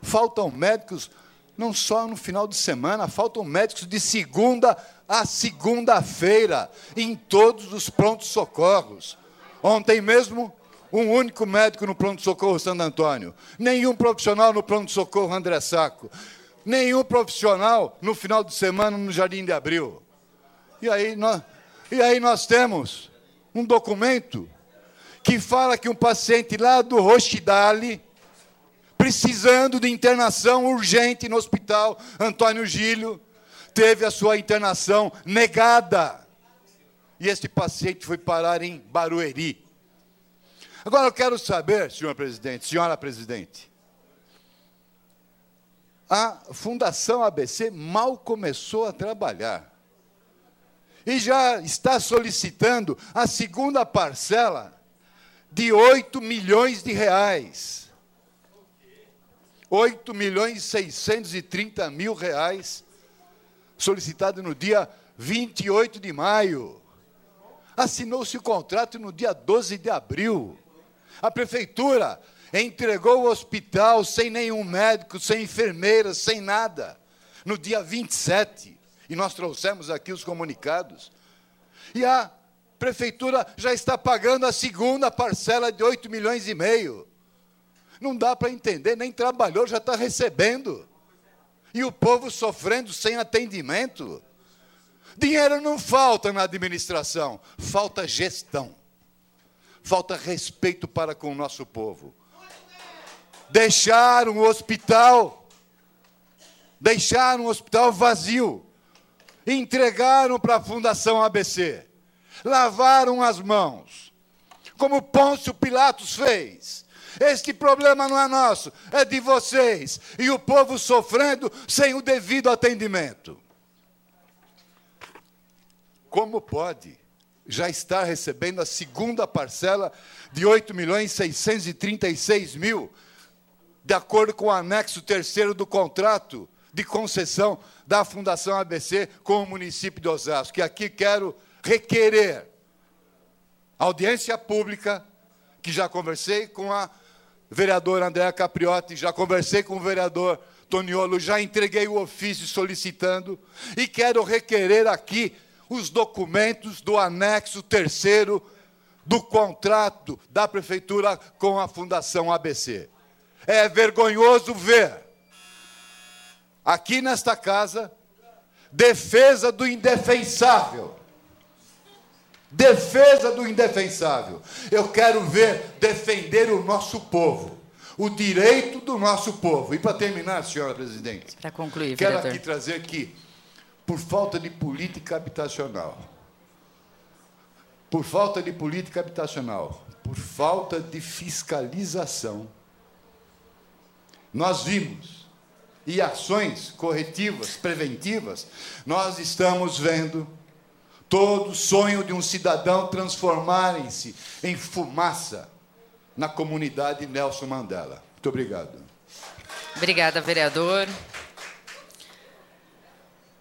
Faltam médicos não só no final de semana, faltam médicos de segunda a segunda-feira em todos os prontos socorros. Ontem mesmo um único médico no pronto-socorro Santo Antônio, nenhum profissional no pronto-socorro André Saco, nenhum profissional no final de semana no Jardim de Abril. E aí nós, e aí nós temos um documento que fala que um paciente lá do Rochidale, precisando de internação urgente no hospital Antônio Gílio, teve a sua internação negada. E este paciente foi parar em Barueri. Agora eu quero saber, senhor presidente, senhora presidente, a Fundação ABC mal começou a trabalhar e já está solicitando a segunda parcela de 8 milhões de reais. 8 milhões e 630 mil reais, solicitado no dia 28 de maio. Assinou-se o contrato no dia 12 de abril. A prefeitura entregou o hospital sem nenhum médico, sem enfermeira, sem nada, no dia 27. E nós trouxemos aqui os comunicados. E a prefeitura já está pagando a segunda parcela de 8 milhões e meio. Não dá para entender, nem trabalhou, já está recebendo. E o povo sofrendo sem atendimento. Dinheiro não falta na administração, falta gestão falta respeito para com o nosso povo. Deixaram o hospital, deixaram o hospital vazio, entregaram para a Fundação ABC, lavaram as mãos, como Pôncio Pilatos fez. Este problema não é nosso, é de vocês. E o povo sofrendo sem o devido atendimento. Como pode? já está recebendo a segunda parcela de 8 milhões 636 mil, de acordo com o anexo terceiro do contrato de concessão da Fundação ABC com o município de Osasco. E aqui quero requerer audiência pública, que já conversei com a vereadora Andréa Capriotti, já conversei com o vereador Toniolo, já entreguei o ofício solicitando e quero requerer aqui os documentos do anexo terceiro do contrato da prefeitura com a Fundação ABC. É vergonhoso ver aqui nesta casa defesa do indefensável. Defesa do indefensável. Eu quero ver defender o nosso povo, o direito do nosso povo. E para terminar, senhora presidente, para concluir, quero vereador. aqui trazer que, por falta de política habitacional, por falta de política habitacional, por falta de fiscalização, nós vimos, e ações corretivas, preventivas, nós estamos vendo todo sonho de um cidadão transformarem-se em fumaça na comunidade Nelson Mandela. Muito obrigado. Obrigada, vereador.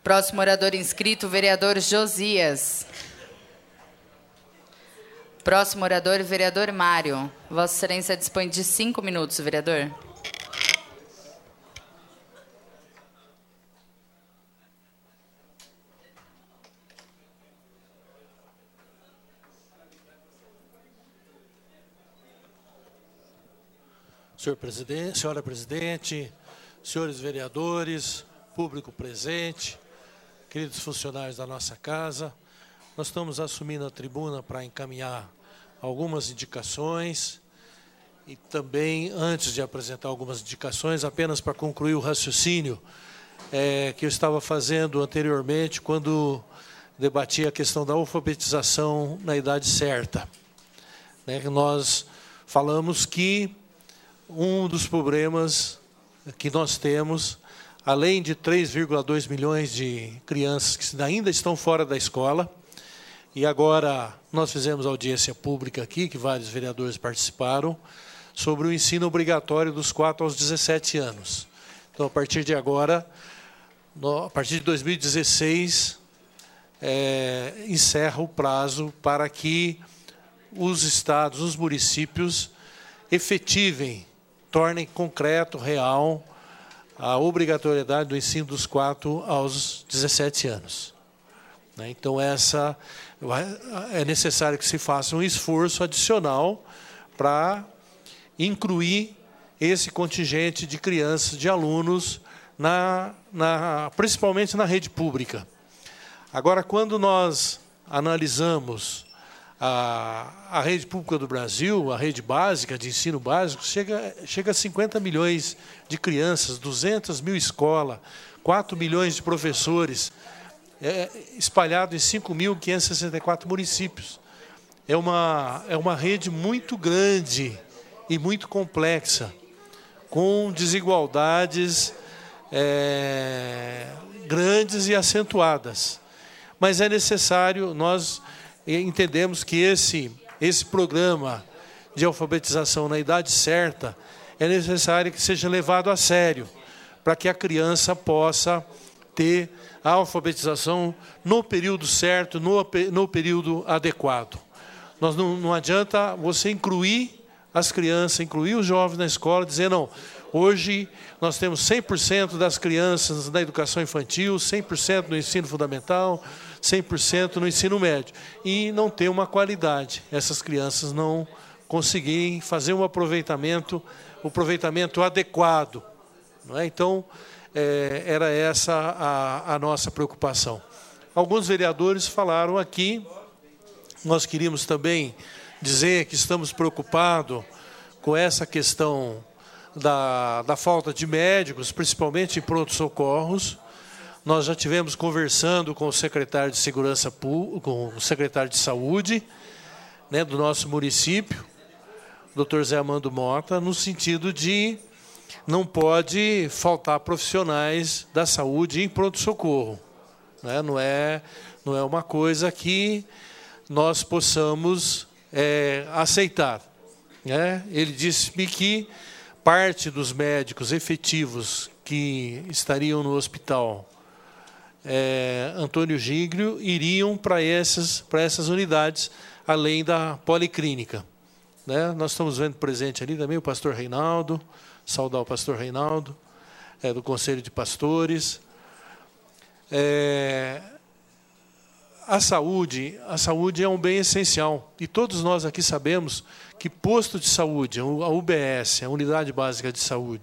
Próximo orador inscrito, vereador Josias. Próximo orador, vereador Mário. Vossa Excelência dispõe de cinco minutos, vereador. Senhor presidente, senhora presidente, senhores vereadores, público presente, queridos funcionários da nossa casa, nós estamos assumindo a tribuna para encaminhar algumas indicações e também, antes de apresentar algumas indicações, apenas para concluir o raciocínio é, que eu estava fazendo anteriormente quando debati a questão da alfabetização na idade certa. Né, nós falamos que um dos problemas que nós temos, além de 3,2 milhões de crianças que ainda estão fora da escola, e agora nós fizemos audiência pública aqui, que vários vereadores participaram, sobre o ensino obrigatório dos 4 aos 17 anos. Então, a partir de agora, a partir de 2016, é, encerra o prazo para que os estados, os municípios, efetivem tornem concreto, real, a obrigatoriedade do ensino dos 4 aos 17 anos. Né? Então, essa é necessário que se faça um esforço adicional para incluir esse contingente de crianças, de alunos, na, na, principalmente na rede pública. Agora, quando nós analisamos a, a rede pública do Brasil, a rede básica de ensino básico, chega, chega a 50 milhões de crianças, 200 mil escolas, 4 milhões de professores, é, espalhado em 5.564 municípios. É uma, é uma rede muito grande e muito complexa, com desigualdades é, grandes e acentuadas. Mas é necessário nós entendemos que esse, esse programa de alfabetização na idade certa é necessário que seja levado a sério, para que a criança possa ter a alfabetização no período certo, no, no período adequado. Nós não, não adianta você incluir as crianças, incluir os jovens na escola, dizer, não, hoje nós temos 100% das crianças na educação infantil, 100% no ensino fundamental, 100% no ensino médio. E não ter uma qualidade. Essas crianças não conseguirem fazer um aproveitamento, um aproveitamento adequado. Não é? Então, é, era essa a, a nossa preocupação. Alguns vereadores falaram aqui, nós queríamos também dizer que estamos preocupados com essa questão da, da falta de médicos, principalmente em pronto-socorros. Nós já tivemos conversando com o secretário de Segurança Pública, com o secretário de Saúde né, do nosso município, doutor Zé Amando Mota, no sentido de não pode faltar profissionais da saúde em pronto-socorro. Né? Não, é, não é uma coisa que nós possamos é, aceitar. Né? Ele disse-me que parte dos médicos efetivos que estariam no hospital é, Antônio Gíglio iriam para essas, para essas unidades, além da policlínica. Né? Nós estamos vendo presente ali também o pastor Reinaldo, saudar o pastor Reinaldo, é, do Conselho de Pastores. É, a saúde, a saúde é um bem essencial e todos nós aqui sabemos que posto de saúde, a UBS, a Unidade Básica de Saúde,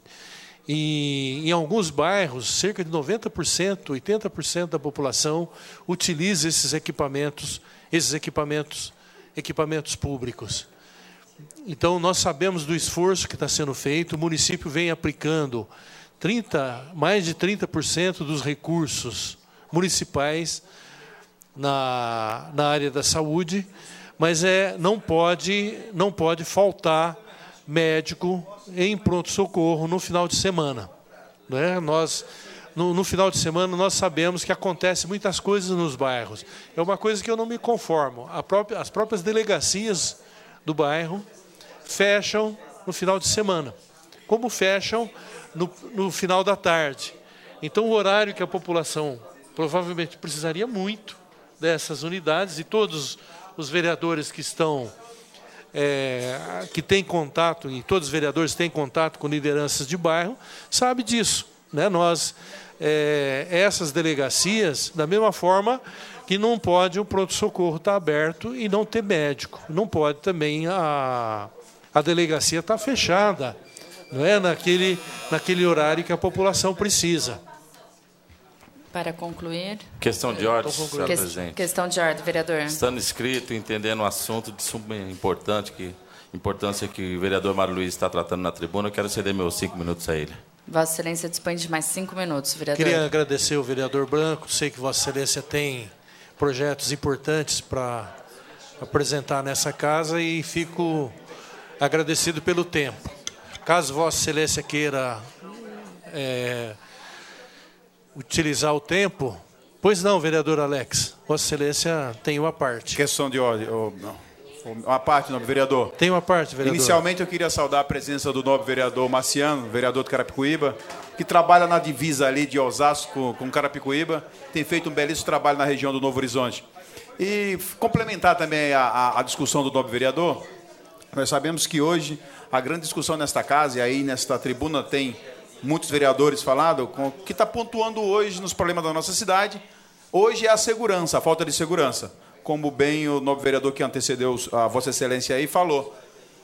e em alguns bairros, cerca de 90%, 80% da população utiliza esses equipamentos, esses equipamentos, equipamentos públicos. Então nós sabemos do esforço que está sendo feito, o município vem aplicando 30, mais de 30% dos recursos municipais na, na área da saúde, mas é, não, pode, não pode faltar médico em pronto-socorro no final de semana. Né? Nós, no, no, final de semana, nós sabemos que acontece muitas coisas nos bairros. É uma coisa que eu não me conformo. Própria, as próprias delegacias do bairro fecham no final de semana, como fecham no, no final da tarde. Então, o horário que a população provavelmente precisaria muito dessas unidades e todos os vereadores que estão é, que têm contato e todos os vereadores têm contato com lideranças de bairro sabe disso, né? Nós é, essas delegacias da mesma forma que não pode o pronto socorro estar aberto e não ter médico, não pode também a a delegacia estar fechada, não é naquele naquele horário que a população precisa. Para concluir. Questão de ordem, senhora que, presidente. Questão de ordem, vereador. Estando escrito, entendendo o assunto de suma importante, que, importância que o vereador Mário Luiz está tratando na tribuna, eu quero ceder meus cinco minutos a ele. Vossa Excelência dispõe de mais cinco minutos, vereador. Queria agradecer o vereador Branco. Sei que Vossa Excelência tem projetos importantes para apresentar nessa casa e fico agradecido pelo tempo. Caso Vossa Excelência queira é, utilizar o tempo. Pois não, vereador Alex. Vossa Excelência tem uma parte. Questão de ordem. Uma parte, nobre vereador. Tem uma parte, vereador. Inicialmente, eu queria saudar a presença do nobre vereador Marciano, vereador de Carapicuíba, que trabalha na divisa ali de Osasco com Carapicuíba, tem feito um belíssimo trabalho na região do Novo Horizonte. E complementar também a, a, a discussão do nobre vereador, nós sabemos que hoje a grande discussão nesta casa, e aí nesta tribuna tem muitos vereadores falado, que está pontuando hoje nos problemas da nossa cidade, hoje é a segurança, a falta de segurança, como bem o novo vereador que antecedeu a Vossa Excelência aí falou.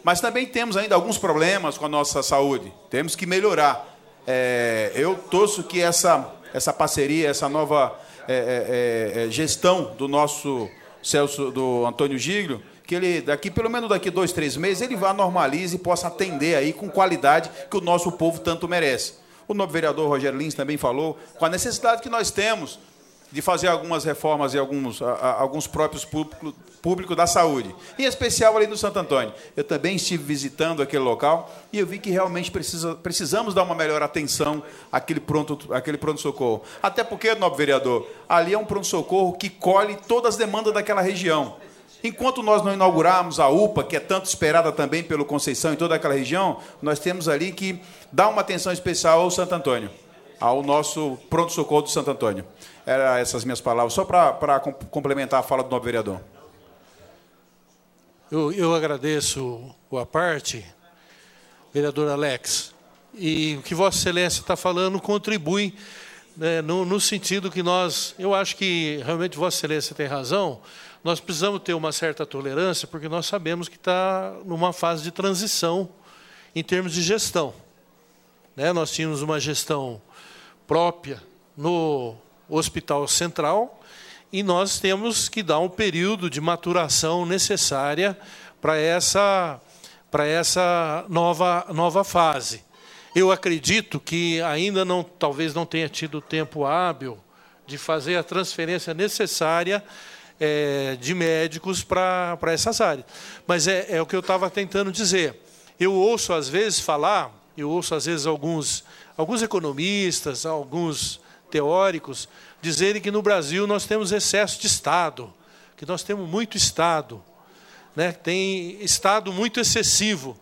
Mas também temos ainda alguns problemas com a nossa saúde, temos que melhorar. É, eu torço que essa, essa parceria, essa nova é, é, é gestão do nosso Celso, do Antônio Giglio, que ele, daqui, pelo menos daqui dois, três meses, ele vá normalize e possa atender aí com qualidade que o nosso povo tanto merece. O novo vereador Rogério Lins também falou com a necessidade que nós temos de fazer algumas reformas e alguns, alguns próprios públicos público da saúde, em especial ali no Santo Antônio. Eu também estive visitando aquele local e eu vi que realmente precisa, precisamos dar uma melhor atenção àquele pronto, pronto-socorro. Até porque, novo vereador, ali é um pronto-socorro que colhe todas as demandas daquela região. Enquanto nós não inaugurarmos a UPA, que é tanto esperada também pelo Conceição e toda aquela região, nós temos ali que dar uma atenção especial ao Santo Antônio, ao nosso pronto-socorro do Santo Antônio. Eram essas minhas palavras, só para complementar a fala do novo vereador. Eu, eu agradeço a parte, vereador Alex, e o que Vossa Excelência está falando contribui né, no, no sentido que nós, eu acho que realmente Vossa Excelência tem razão, nós precisamos ter uma certa tolerância, porque nós sabemos que está numa fase de transição em termos de gestão. Né? Nós tínhamos uma gestão própria no Hospital Central e nós temos que dar um período de maturação necessária para essa, para essa nova, nova fase. Eu acredito que ainda não, talvez não tenha tido tempo hábil de fazer a transferência necessária é, de médicos para essas áreas. Mas é, é o que eu estava tentando dizer. Eu ouço, às vezes, falar, eu ouço, às vezes, alguns, alguns economistas, alguns teóricos, dizerem que no Brasil nós temos excesso de Estado, que nós temos muito Estado, né? tem Estado muito excessivo.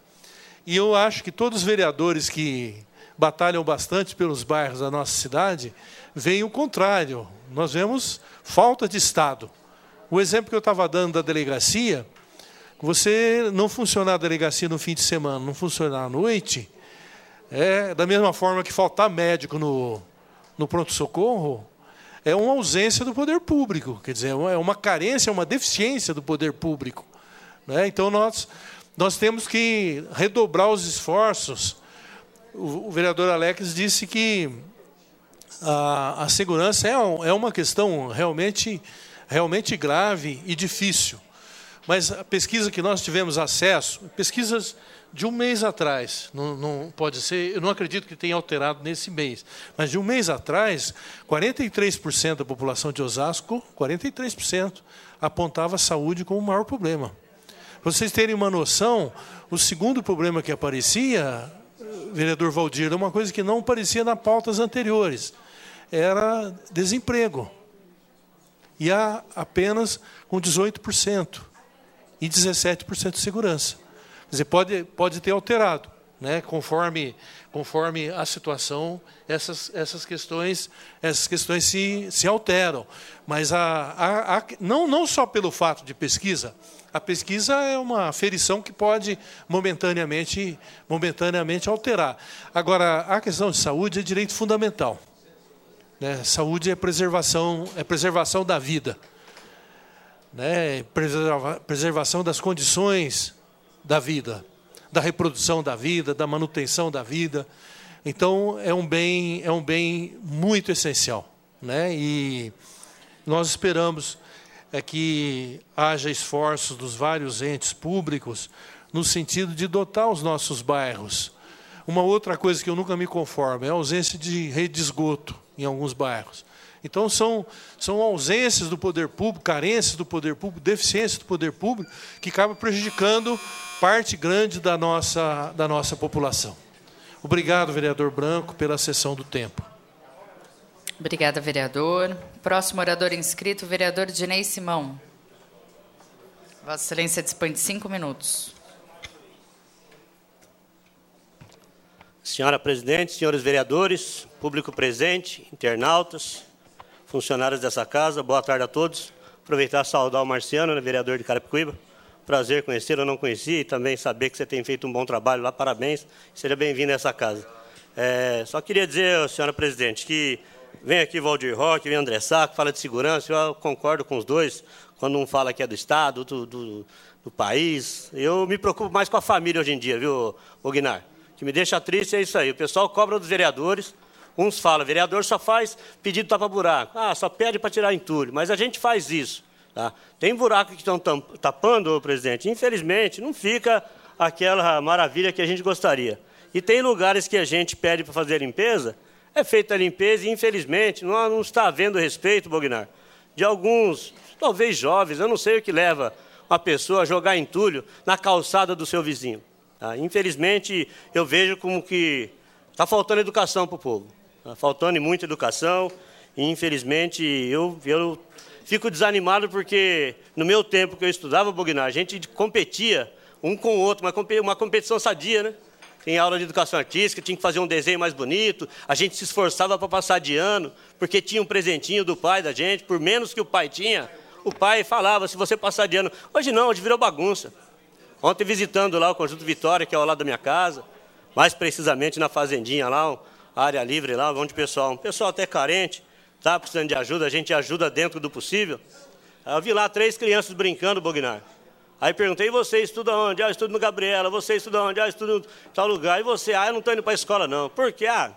E eu acho que todos os vereadores que batalham bastante pelos bairros da nossa cidade veem o contrário. Nós vemos falta de Estado. O exemplo que eu estava dando da delegacia, você não funcionar a delegacia no fim de semana, não funcionar à noite, É, da mesma forma que faltar médico no, no pronto-socorro é uma ausência do poder público, quer dizer, é uma carência, é uma deficiência do poder público. Né? Então, nós, nós temos que redobrar os esforços. O, o vereador Alex disse que a, a segurança é, é uma questão realmente, realmente grave e difícil. Mas a pesquisa que nós tivemos acesso, pesquisas de um mês atrás, não, não, pode ser, eu não acredito que tenha alterado nesse mês, mas de um mês atrás, 43% da população de Osasco, 43%, apontava a saúde como o maior problema. Para vocês terem uma noção, o segundo problema que aparecia, vereador Valdir, é uma coisa que não aparecia nas pautas anteriores, era desemprego. E há apenas com 18% e 17% de segurança. Quer dizer, pode, pode ter alterado, né? conforme, conforme a situação, essas, essas questões, essas questões se, se alteram. Mas a, a, a, não, não só pelo fato de pesquisa, a pesquisa é uma aferição que pode momentaneamente, momentaneamente alterar. Agora, a questão de saúde é direito fundamental. Né? Saúde é preservação, é preservação da vida né, preservação das condições da vida, da reprodução da vida, da manutenção da vida. Então é um bem é um bem muito essencial, né? E nós esperamos é que haja esforços dos vários entes públicos no sentido de dotar os nossos bairros. Uma outra coisa que eu nunca me conformo é a ausência de rede de esgoto em alguns bairros. Então, são, são ausências do poder público, carências do poder público, deficiências do poder público, que acabam prejudicando parte grande da nossa, da nossa população. Obrigado, vereador Branco, pela sessão do tempo. Obrigada, vereador. Próximo orador inscrito, vereador Dinei Simão. Vossa Excelência dispõe de cinco minutos. Senhora presidente, senhores vereadores, público presente, internautas, funcionários dessa casa. Boa tarde a todos. Aproveitar e saudar o Marciano, vereador de Carapicuíba. Prazer conhecê-lo, eu não conheci, e também saber que você tem feito um bom trabalho lá. Parabéns. Seja bem-vindo a essa casa. É, só queria dizer, senhora presidente, que vem aqui Valdir Roque, vem André Saco, fala de segurança, eu concordo com os dois, quando um fala que é do Estado, do, do, do país. Eu me preocupo mais com a família hoje em dia, viu, Ognar? Que me deixa triste é isso aí. O pessoal cobra dos vereadores, Uns falam, vereador só faz pedido tapa-buraco. Ah, só pede para tirar entulho. Mas a gente faz isso. Tá? Tem buraco que estão tapando, presidente. Infelizmente, não fica aquela maravilha que a gente gostaria. E tem lugares que a gente pede para fazer limpeza, é feita a limpeza e, infelizmente, não, não está havendo respeito, Bognar, de alguns, talvez jovens, eu não sei o que leva uma pessoa a jogar entulho na calçada do seu vizinho. Tá? Infelizmente, eu vejo como que está faltando educação para o povo. Tá faltando muita educação. E, infelizmente, eu, eu fico desanimado porque no meu tempo que eu estudava Bognar, a gente competia um com o outro, uma competição sadia, né? Tem aula de educação artística, tinha que fazer um desenho mais bonito, a gente se esforçava para passar de ano, porque tinha um presentinho do pai da gente, por menos que o pai tinha, o pai falava, se você passar de ano. Hoje não, hoje virou bagunça. Ontem visitando lá o Conjunto Vitória, que é ao lado da minha casa, mais precisamente na fazendinha lá, área livre lá, onde o pessoal, um pessoal até carente, está precisando de ajuda, a gente ajuda dentro do possível. Eu vi lá três crianças brincando, Bognar. Aí perguntei, e você estuda onde? Ah, eu estudo no Gabriela. Você estuda onde? Ah, eu estudo em tal lugar. E você? Ah, eu não estou indo para a escola, não. Por quê? Ah,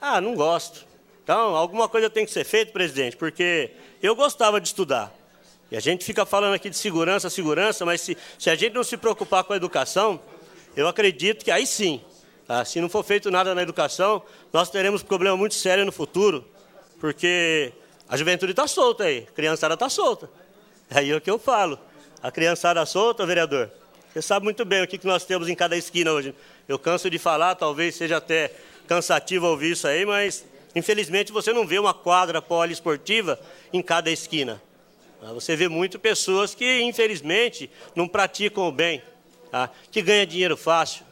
ah, não gosto. Então, alguma coisa tem que ser feita, presidente, porque eu gostava de estudar. E a gente fica falando aqui de segurança, segurança, mas se, se a gente não se preocupar com a educação, eu acredito que aí sim ah, se não for feito nada na educação, nós teremos problema muito sério no futuro, porque a juventude está solta aí, a criançada está solta. É aí o que eu falo. A criançada solta, vereador, você sabe muito bem o que nós temos em cada esquina hoje. Eu canso de falar, talvez seja até cansativo ouvir isso aí, mas infelizmente você não vê uma quadra poliesportiva em cada esquina. Ah, você vê muito pessoas que, infelizmente, não praticam o bem, tá? que ganham dinheiro fácil,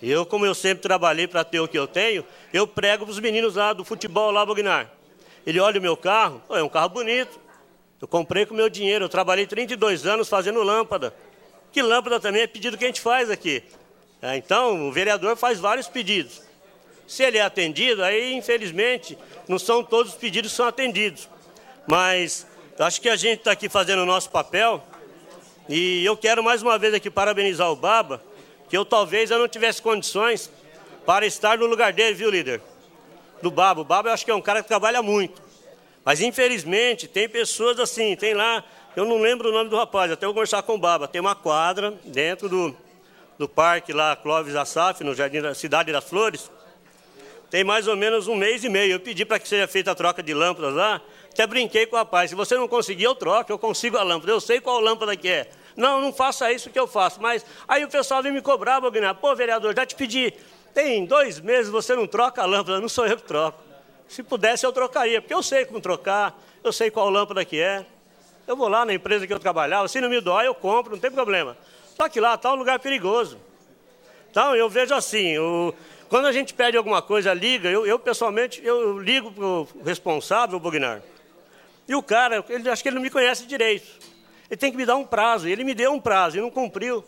eu, como eu sempre trabalhei para ter o que eu tenho, eu prego para os meninos lá do futebol lá, Bognar. Ele olha o meu carro, é um carro bonito. Eu comprei com o meu dinheiro, eu trabalhei 32 anos fazendo lâmpada. Que lâmpada também é pedido que a gente faz aqui. É, então, o vereador faz vários pedidos. Se ele é atendido, aí, infelizmente, não são todos os pedidos que são atendidos. Mas acho que a gente está aqui fazendo o nosso papel e eu quero mais uma vez aqui parabenizar o Baba, que eu talvez eu não tivesse condições para estar no lugar dele, viu, líder? Do Baba. O Baba eu acho que é um cara que trabalha muito. Mas infelizmente tem pessoas assim, tem lá, eu não lembro o nome do rapaz, até vou conversar com o Baba, tem uma quadra dentro do, do parque lá, Clóvis Assaf, no Jardim da Cidade das Flores, tem mais ou menos um mês e meio. Eu pedi para que seja feita a troca de lâmpadas lá, até brinquei com o rapaz. Se você não conseguir, eu troco, eu consigo a lâmpada. Eu sei qual lâmpada que é. Não, não faça isso que eu faço. Mas aí o pessoal vem me cobrar, Bognar. Pô, vereador, já te pedi. Tem dois meses você não troca a lâmpada. Não sou eu que troco. Se pudesse, eu trocaria, porque eu sei como trocar, eu sei qual lâmpada que é. Eu vou lá na empresa que eu trabalhava, se não me dói, eu compro, não tem problema. Só que lá está um lugar perigoso. Então, eu vejo assim, o, quando a gente pede alguma coisa, liga, eu, eu pessoalmente, eu ligo para o responsável, o Bognar. E o cara, ele, acho que ele não me conhece direito. Ele tem que me dar um prazo. Ele me deu um prazo e não cumpriu.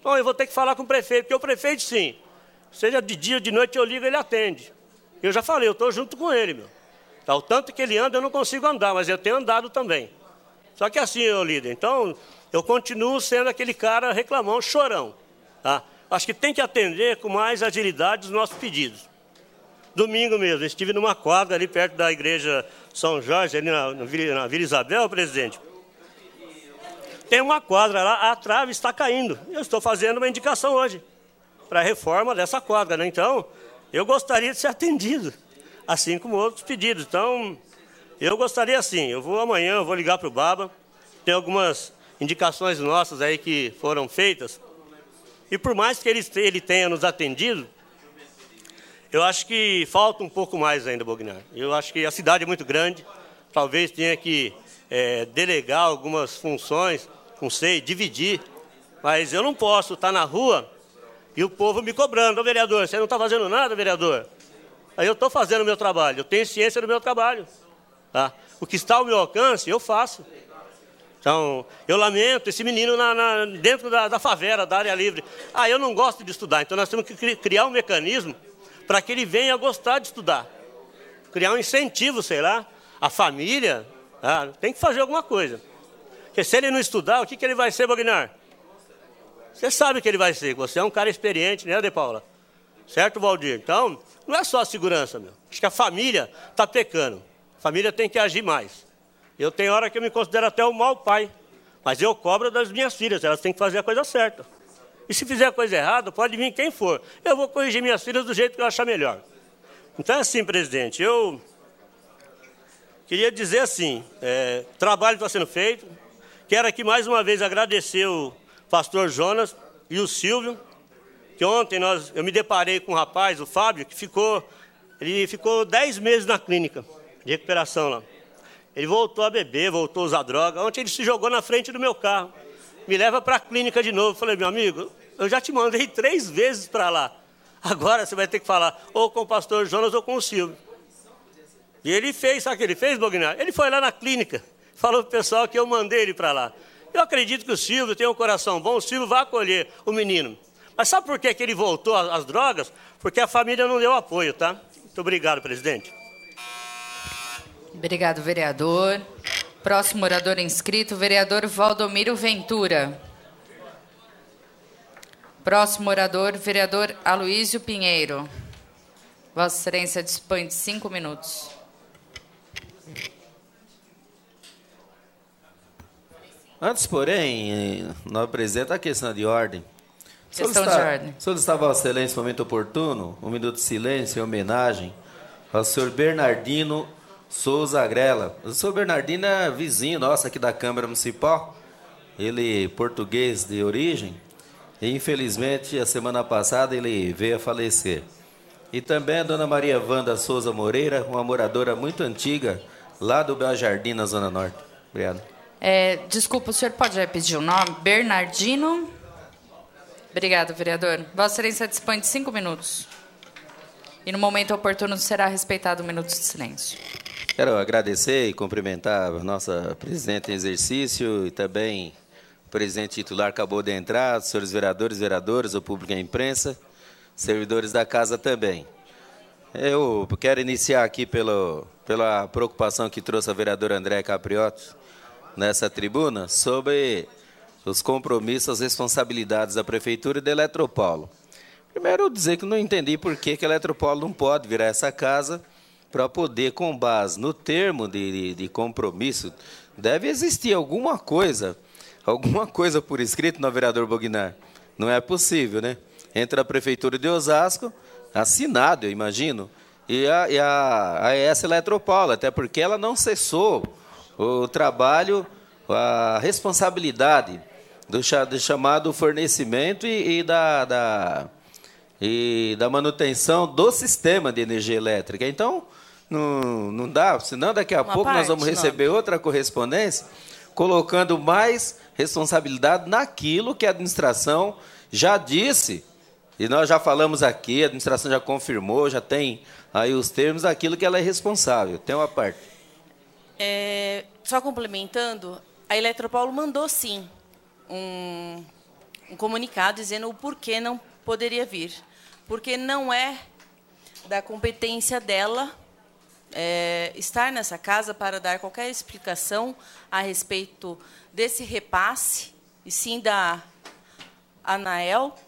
Então eu vou ter que falar com o prefeito, porque o prefeito, sim, seja de dia ou de noite eu ligo, ele atende. Eu já falei, eu estou junto com ele, meu. Tá, o tanto que ele anda, eu não consigo andar, mas eu tenho andado também. Só que assim, eu líder, então, eu continuo sendo aquele cara reclamão, chorão. Tá? Acho que tem que atender com mais agilidade os nossos pedidos. Domingo mesmo, estive numa quadra ali perto da igreja São Jorge, ali na, na, Vila, na Vila Isabel, presidente. Tem uma quadra lá, a trave está caindo. Eu estou fazendo uma indicação hoje para a reforma dessa quadra. Né? Então, eu gostaria de ser atendido, assim como outros pedidos. Então, eu gostaria assim, eu vou amanhã, eu vou ligar para o Baba, tem algumas indicações nossas aí que foram feitas, e por mais que ele, ele tenha nos atendido, eu acho que falta um pouco mais ainda, Bognar. Eu acho que a cidade é muito grande, talvez tenha que é, delegar algumas funções, não sei, dividir, mas eu não posso estar na rua e o povo me cobrando, ô vereador, você não está fazendo nada, vereador? Aí eu estou fazendo o meu trabalho, eu tenho ciência do meu trabalho. Tá? O que está ao meu alcance, eu faço. Então, eu lamento esse menino na, na, dentro da, da, favela, da área livre. Ah, eu não gosto de estudar, então nós temos que criar um mecanismo para que ele venha gostar de estudar. Criar um incentivo, sei lá, a família, ah, tem que fazer alguma coisa. Porque se ele não estudar, o que, que ele vai ser, Bognar? Você sabe que ele vai ser, você é um cara experiente, né, De Paula? Certo, Valdir? Então, não é só a segurança, meu. Acho que a família está pecando. A família tem que agir mais. Eu tenho hora que eu me considero até um mau pai, mas eu cobro das minhas filhas, elas têm que fazer a coisa certa. E se fizer coisa errada, pode vir quem for. Eu vou corrigir minhas filhas do jeito que eu achar melhor. Então é assim, presidente, eu queria dizer assim, é, trabalho está sendo feito. Quero aqui mais uma vez agradecer o pastor Jonas e o Silvio, que ontem nós, eu me deparei com um rapaz, o Fábio, que ficou, ele ficou dez meses na clínica de recuperação lá. Ele voltou a beber, voltou a usar droga. Ontem ele se jogou na frente do meu carro. Me leva para a clínica de novo. Falei, meu amigo, eu já te mandei três vezes para lá. Agora você vai ter que falar ou com o pastor Jonas ou com o Silvio. E ele fez, sabe o que ele fez, Bognar? Ele foi lá na clínica, falou para o pessoal que eu mandei ele para lá. Eu acredito que o Silvio tem um coração bom, o Silvio vai acolher o menino. Mas sabe por que, que ele voltou às drogas? Porque a família não deu apoio, tá? Muito obrigado, presidente. Obrigado, vereador. Próximo orador inscrito, vereador Valdomiro Ventura. Próximo orador, vereador Aloísio Pinheiro. Vossa Excelência dispõe de cinco minutos. Antes, porém, não apresenta a questão de ordem. Questão solicitar, de ordem. Solicitar Vossa Excelência, momento oportuno, um minuto de silêncio em homenagem ao senhor Bernardino Souza Agrela. O senhor Bernardino é vizinho nosso aqui da Câmara Municipal. Ele português de origem. E infelizmente, a semana passada ele veio a falecer. E também a dona Maria Wanda Souza Moreira, uma moradora muito antiga, lá do Bel Jardim, na Zona Norte. Obrigado. É, desculpa, o senhor pode repetir o nome? Bernardino. Obrigado, vereador. Vossa Excelência dispõe de cinco minutos. E no momento oportuno será respeitado um minuto de silêncio. Quero agradecer e cumprimentar a nossa presidente em exercício e também o presidente titular acabou de entrar, os senhores vereadores, vereadoras, o público e a imprensa, servidores da casa também. Eu quero iniciar aqui pelo, pela preocupação que trouxe a vereadora André Capriotti nessa tribuna sobre os compromissos, as responsabilidades da Prefeitura e da Eletropaulo. Primeiro, dizer que não entendi por que, que a Eletropaulo não pode virar essa casa para poder, com base no termo de, de, compromisso, deve existir alguma coisa, alguma coisa por escrito no vereador Bognar. Não é possível, né? Entre a Prefeitura de Osasco assinado, eu imagino, e a, e a, a ES Eletropaulo, até porque ela não cessou o trabalho, a responsabilidade do, do chamado fornecimento e, e da, da, e da manutenção do sistema de energia elétrica. Então, não, não dá, senão daqui a Uma pouco parte, nós vamos receber não. outra correspondência colocando mais responsabilidade naquilo que a administração já disse e nós já falamos aqui, a administração já confirmou, já tem aí os termos daquilo que ela é responsável. Tem uma parte. É, só complementando, a Eletropaulo mandou sim um, um comunicado dizendo o porquê não poderia vir. Porque não é da competência dela é, estar nessa casa para dar qualquer explicação a respeito desse repasse, e sim da Anael,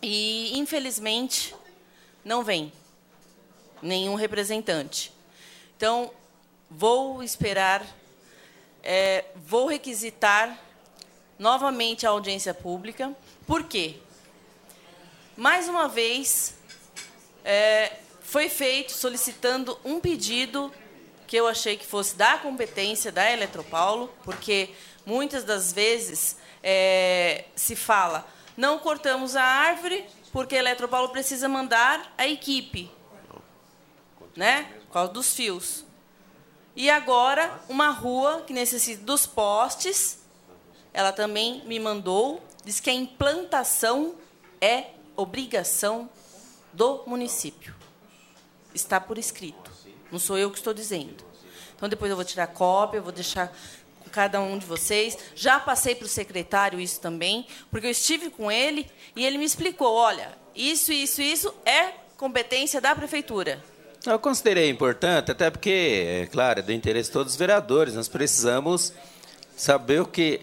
e, infelizmente, não vem nenhum representante. Então, vou esperar, é, vou requisitar novamente a audiência pública. Por quê? Mais uma vez, é, foi feito solicitando um pedido que eu achei que fosse da competência da Eletropaulo, porque muitas das vezes é, se fala não cortamos a árvore porque a Eletropaulo precisa mandar a equipe, né? Por causa dos fios. E agora, uma rua que necessita dos postes, ela também me mandou, diz que a implantação é obrigação do município. Está por escrito. Não sou eu que estou dizendo. Então, depois eu vou tirar cópia, eu vou deixar cada um de vocês. Já passei para o secretário isso também, porque eu estive com ele e ele me explicou: olha, isso, isso, isso é competência da prefeitura. Eu considerei importante, até porque, é claro, é do interesse de todos os vereadores. Nós precisamos saber o que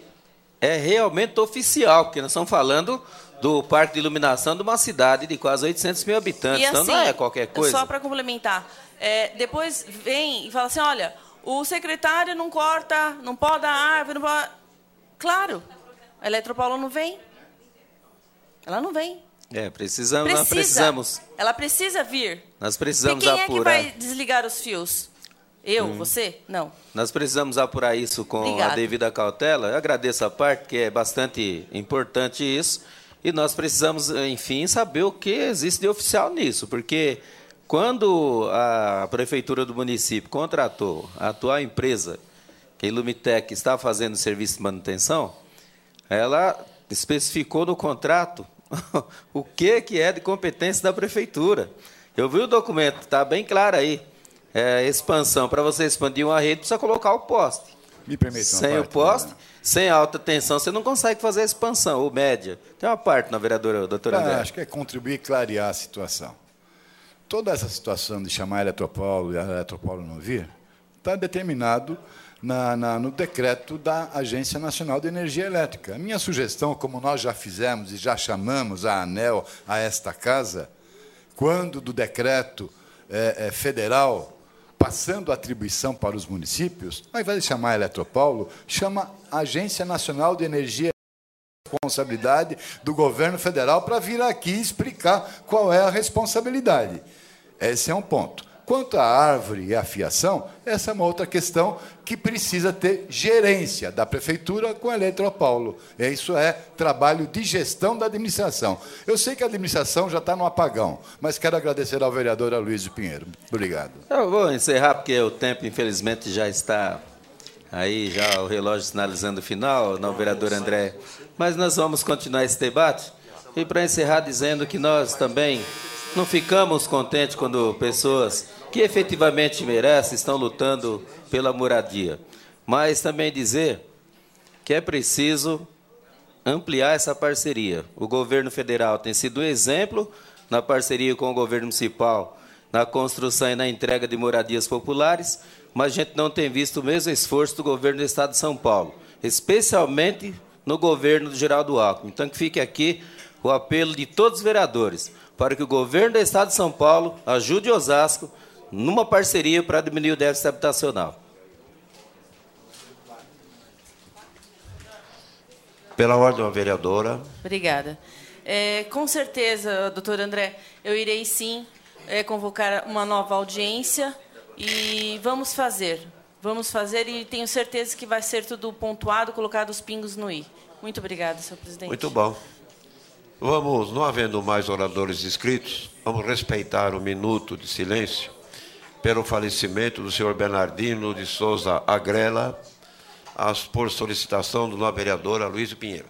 é realmente oficial, porque nós estamos falando do parque de iluminação de uma cidade de quase 800 mil habitantes. E, assim, então não é qualquer coisa. Só para complementar, é, depois vem e fala assim, olha, o secretário não corta, não poda a árvore, não pode... Claro, a Eletropaulo não vem. Ela não vem. É, precisamos, Precisa. nós precisamos. Ela precisa vir. Nós precisamos e quem apurar. é que vai desligar os fios? Eu, hum. você? Não. Nós precisamos apurar isso com a devida cautela. Eu agradeço a parte, que é bastante importante isso. E nós precisamos, enfim, saber o que existe de oficial nisso, porque quando a prefeitura do município contratou a atual empresa, que a Ilumitec está fazendo serviço de manutenção, ela especificou no contrato o que, que é de competência da prefeitura. Eu vi o documento, está bem claro aí. É, expansão, para você expandir uma rede, precisa colocar o poste. Me permite Sem parte, o poste, né? Sem alta tensão, você não consegue fazer a expansão, ou média. Tem uma parte na vereadora doutora ah, André. Acho que é contribuir e clarear a situação toda essa situação de chamar a Eletropaulo e a Eletropaulo não vir está determinado na, na, no decreto da Agência Nacional de Energia Elétrica. A minha sugestão, como nós já fizemos e já chamamos a ANEL a esta casa, quando do decreto é, é, federal passando a atribuição para os municípios, ao invés de chamar a Eletropaulo, chama a Agência Nacional de Energia responsabilidade do governo federal para vir aqui explicar qual é a responsabilidade. Esse é um ponto. Quanto à árvore e à fiação, essa é uma outra questão que precisa ter gerência da prefeitura com a Eletropaulo. Isso é trabalho de gestão da administração. Eu sei que a administração já está no apagão, mas quero agradecer ao vereador Aloysio Pinheiro. Obrigado. Eu vou encerrar, porque o tempo, infelizmente, já está aí, já o relógio sinalizando o final, não, vereador André. Mas nós vamos continuar esse debate. E para encerrar, dizendo que nós também não ficamos contentes quando pessoas que efetivamente merecem estão lutando pela moradia. Mas também dizer que é preciso ampliar essa parceria. O governo federal tem sido um exemplo na parceria com o governo municipal, na construção e na entrega de moradias populares, mas a gente não tem visto o mesmo esforço do governo do Estado de São Paulo, especialmente no governo do Geraldo Alckmin. Então, que fique aqui o apelo de todos os vereadores para que o governo do Estado de São Paulo ajude Osasco numa parceria para diminuir o déficit habitacional. Pela ordem, vereadora. Obrigada. É, com certeza, doutor André, eu irei sim é, convocar uma nova audiência e vamos fazer. Vamos fazer e tenho certeza que vai ser tudo pontuado, colocado os pingos no i. Muito obrigada, senhor presidente. Muito bom. Vamos, não havendo mais oradores inscritos, vamos respeitar o minuto de silêncio pelo falecimento do senhor Bernardino de Souza Agrela, por solicitação do novo vereador Aloysio Pinheiro.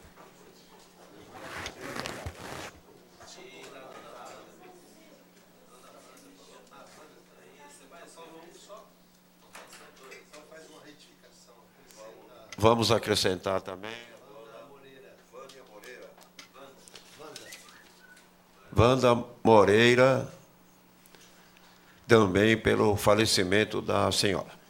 Vamos acrescentar também. Wanda Moreira, também pelo falecimento da senhora.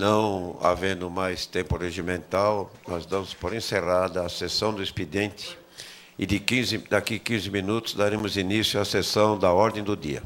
Não havendo mais tempo regimental, nós damos por encerrada a sessão do expediente e de 15, daqui 15 minutos daremos início à sessão da ordem do dia.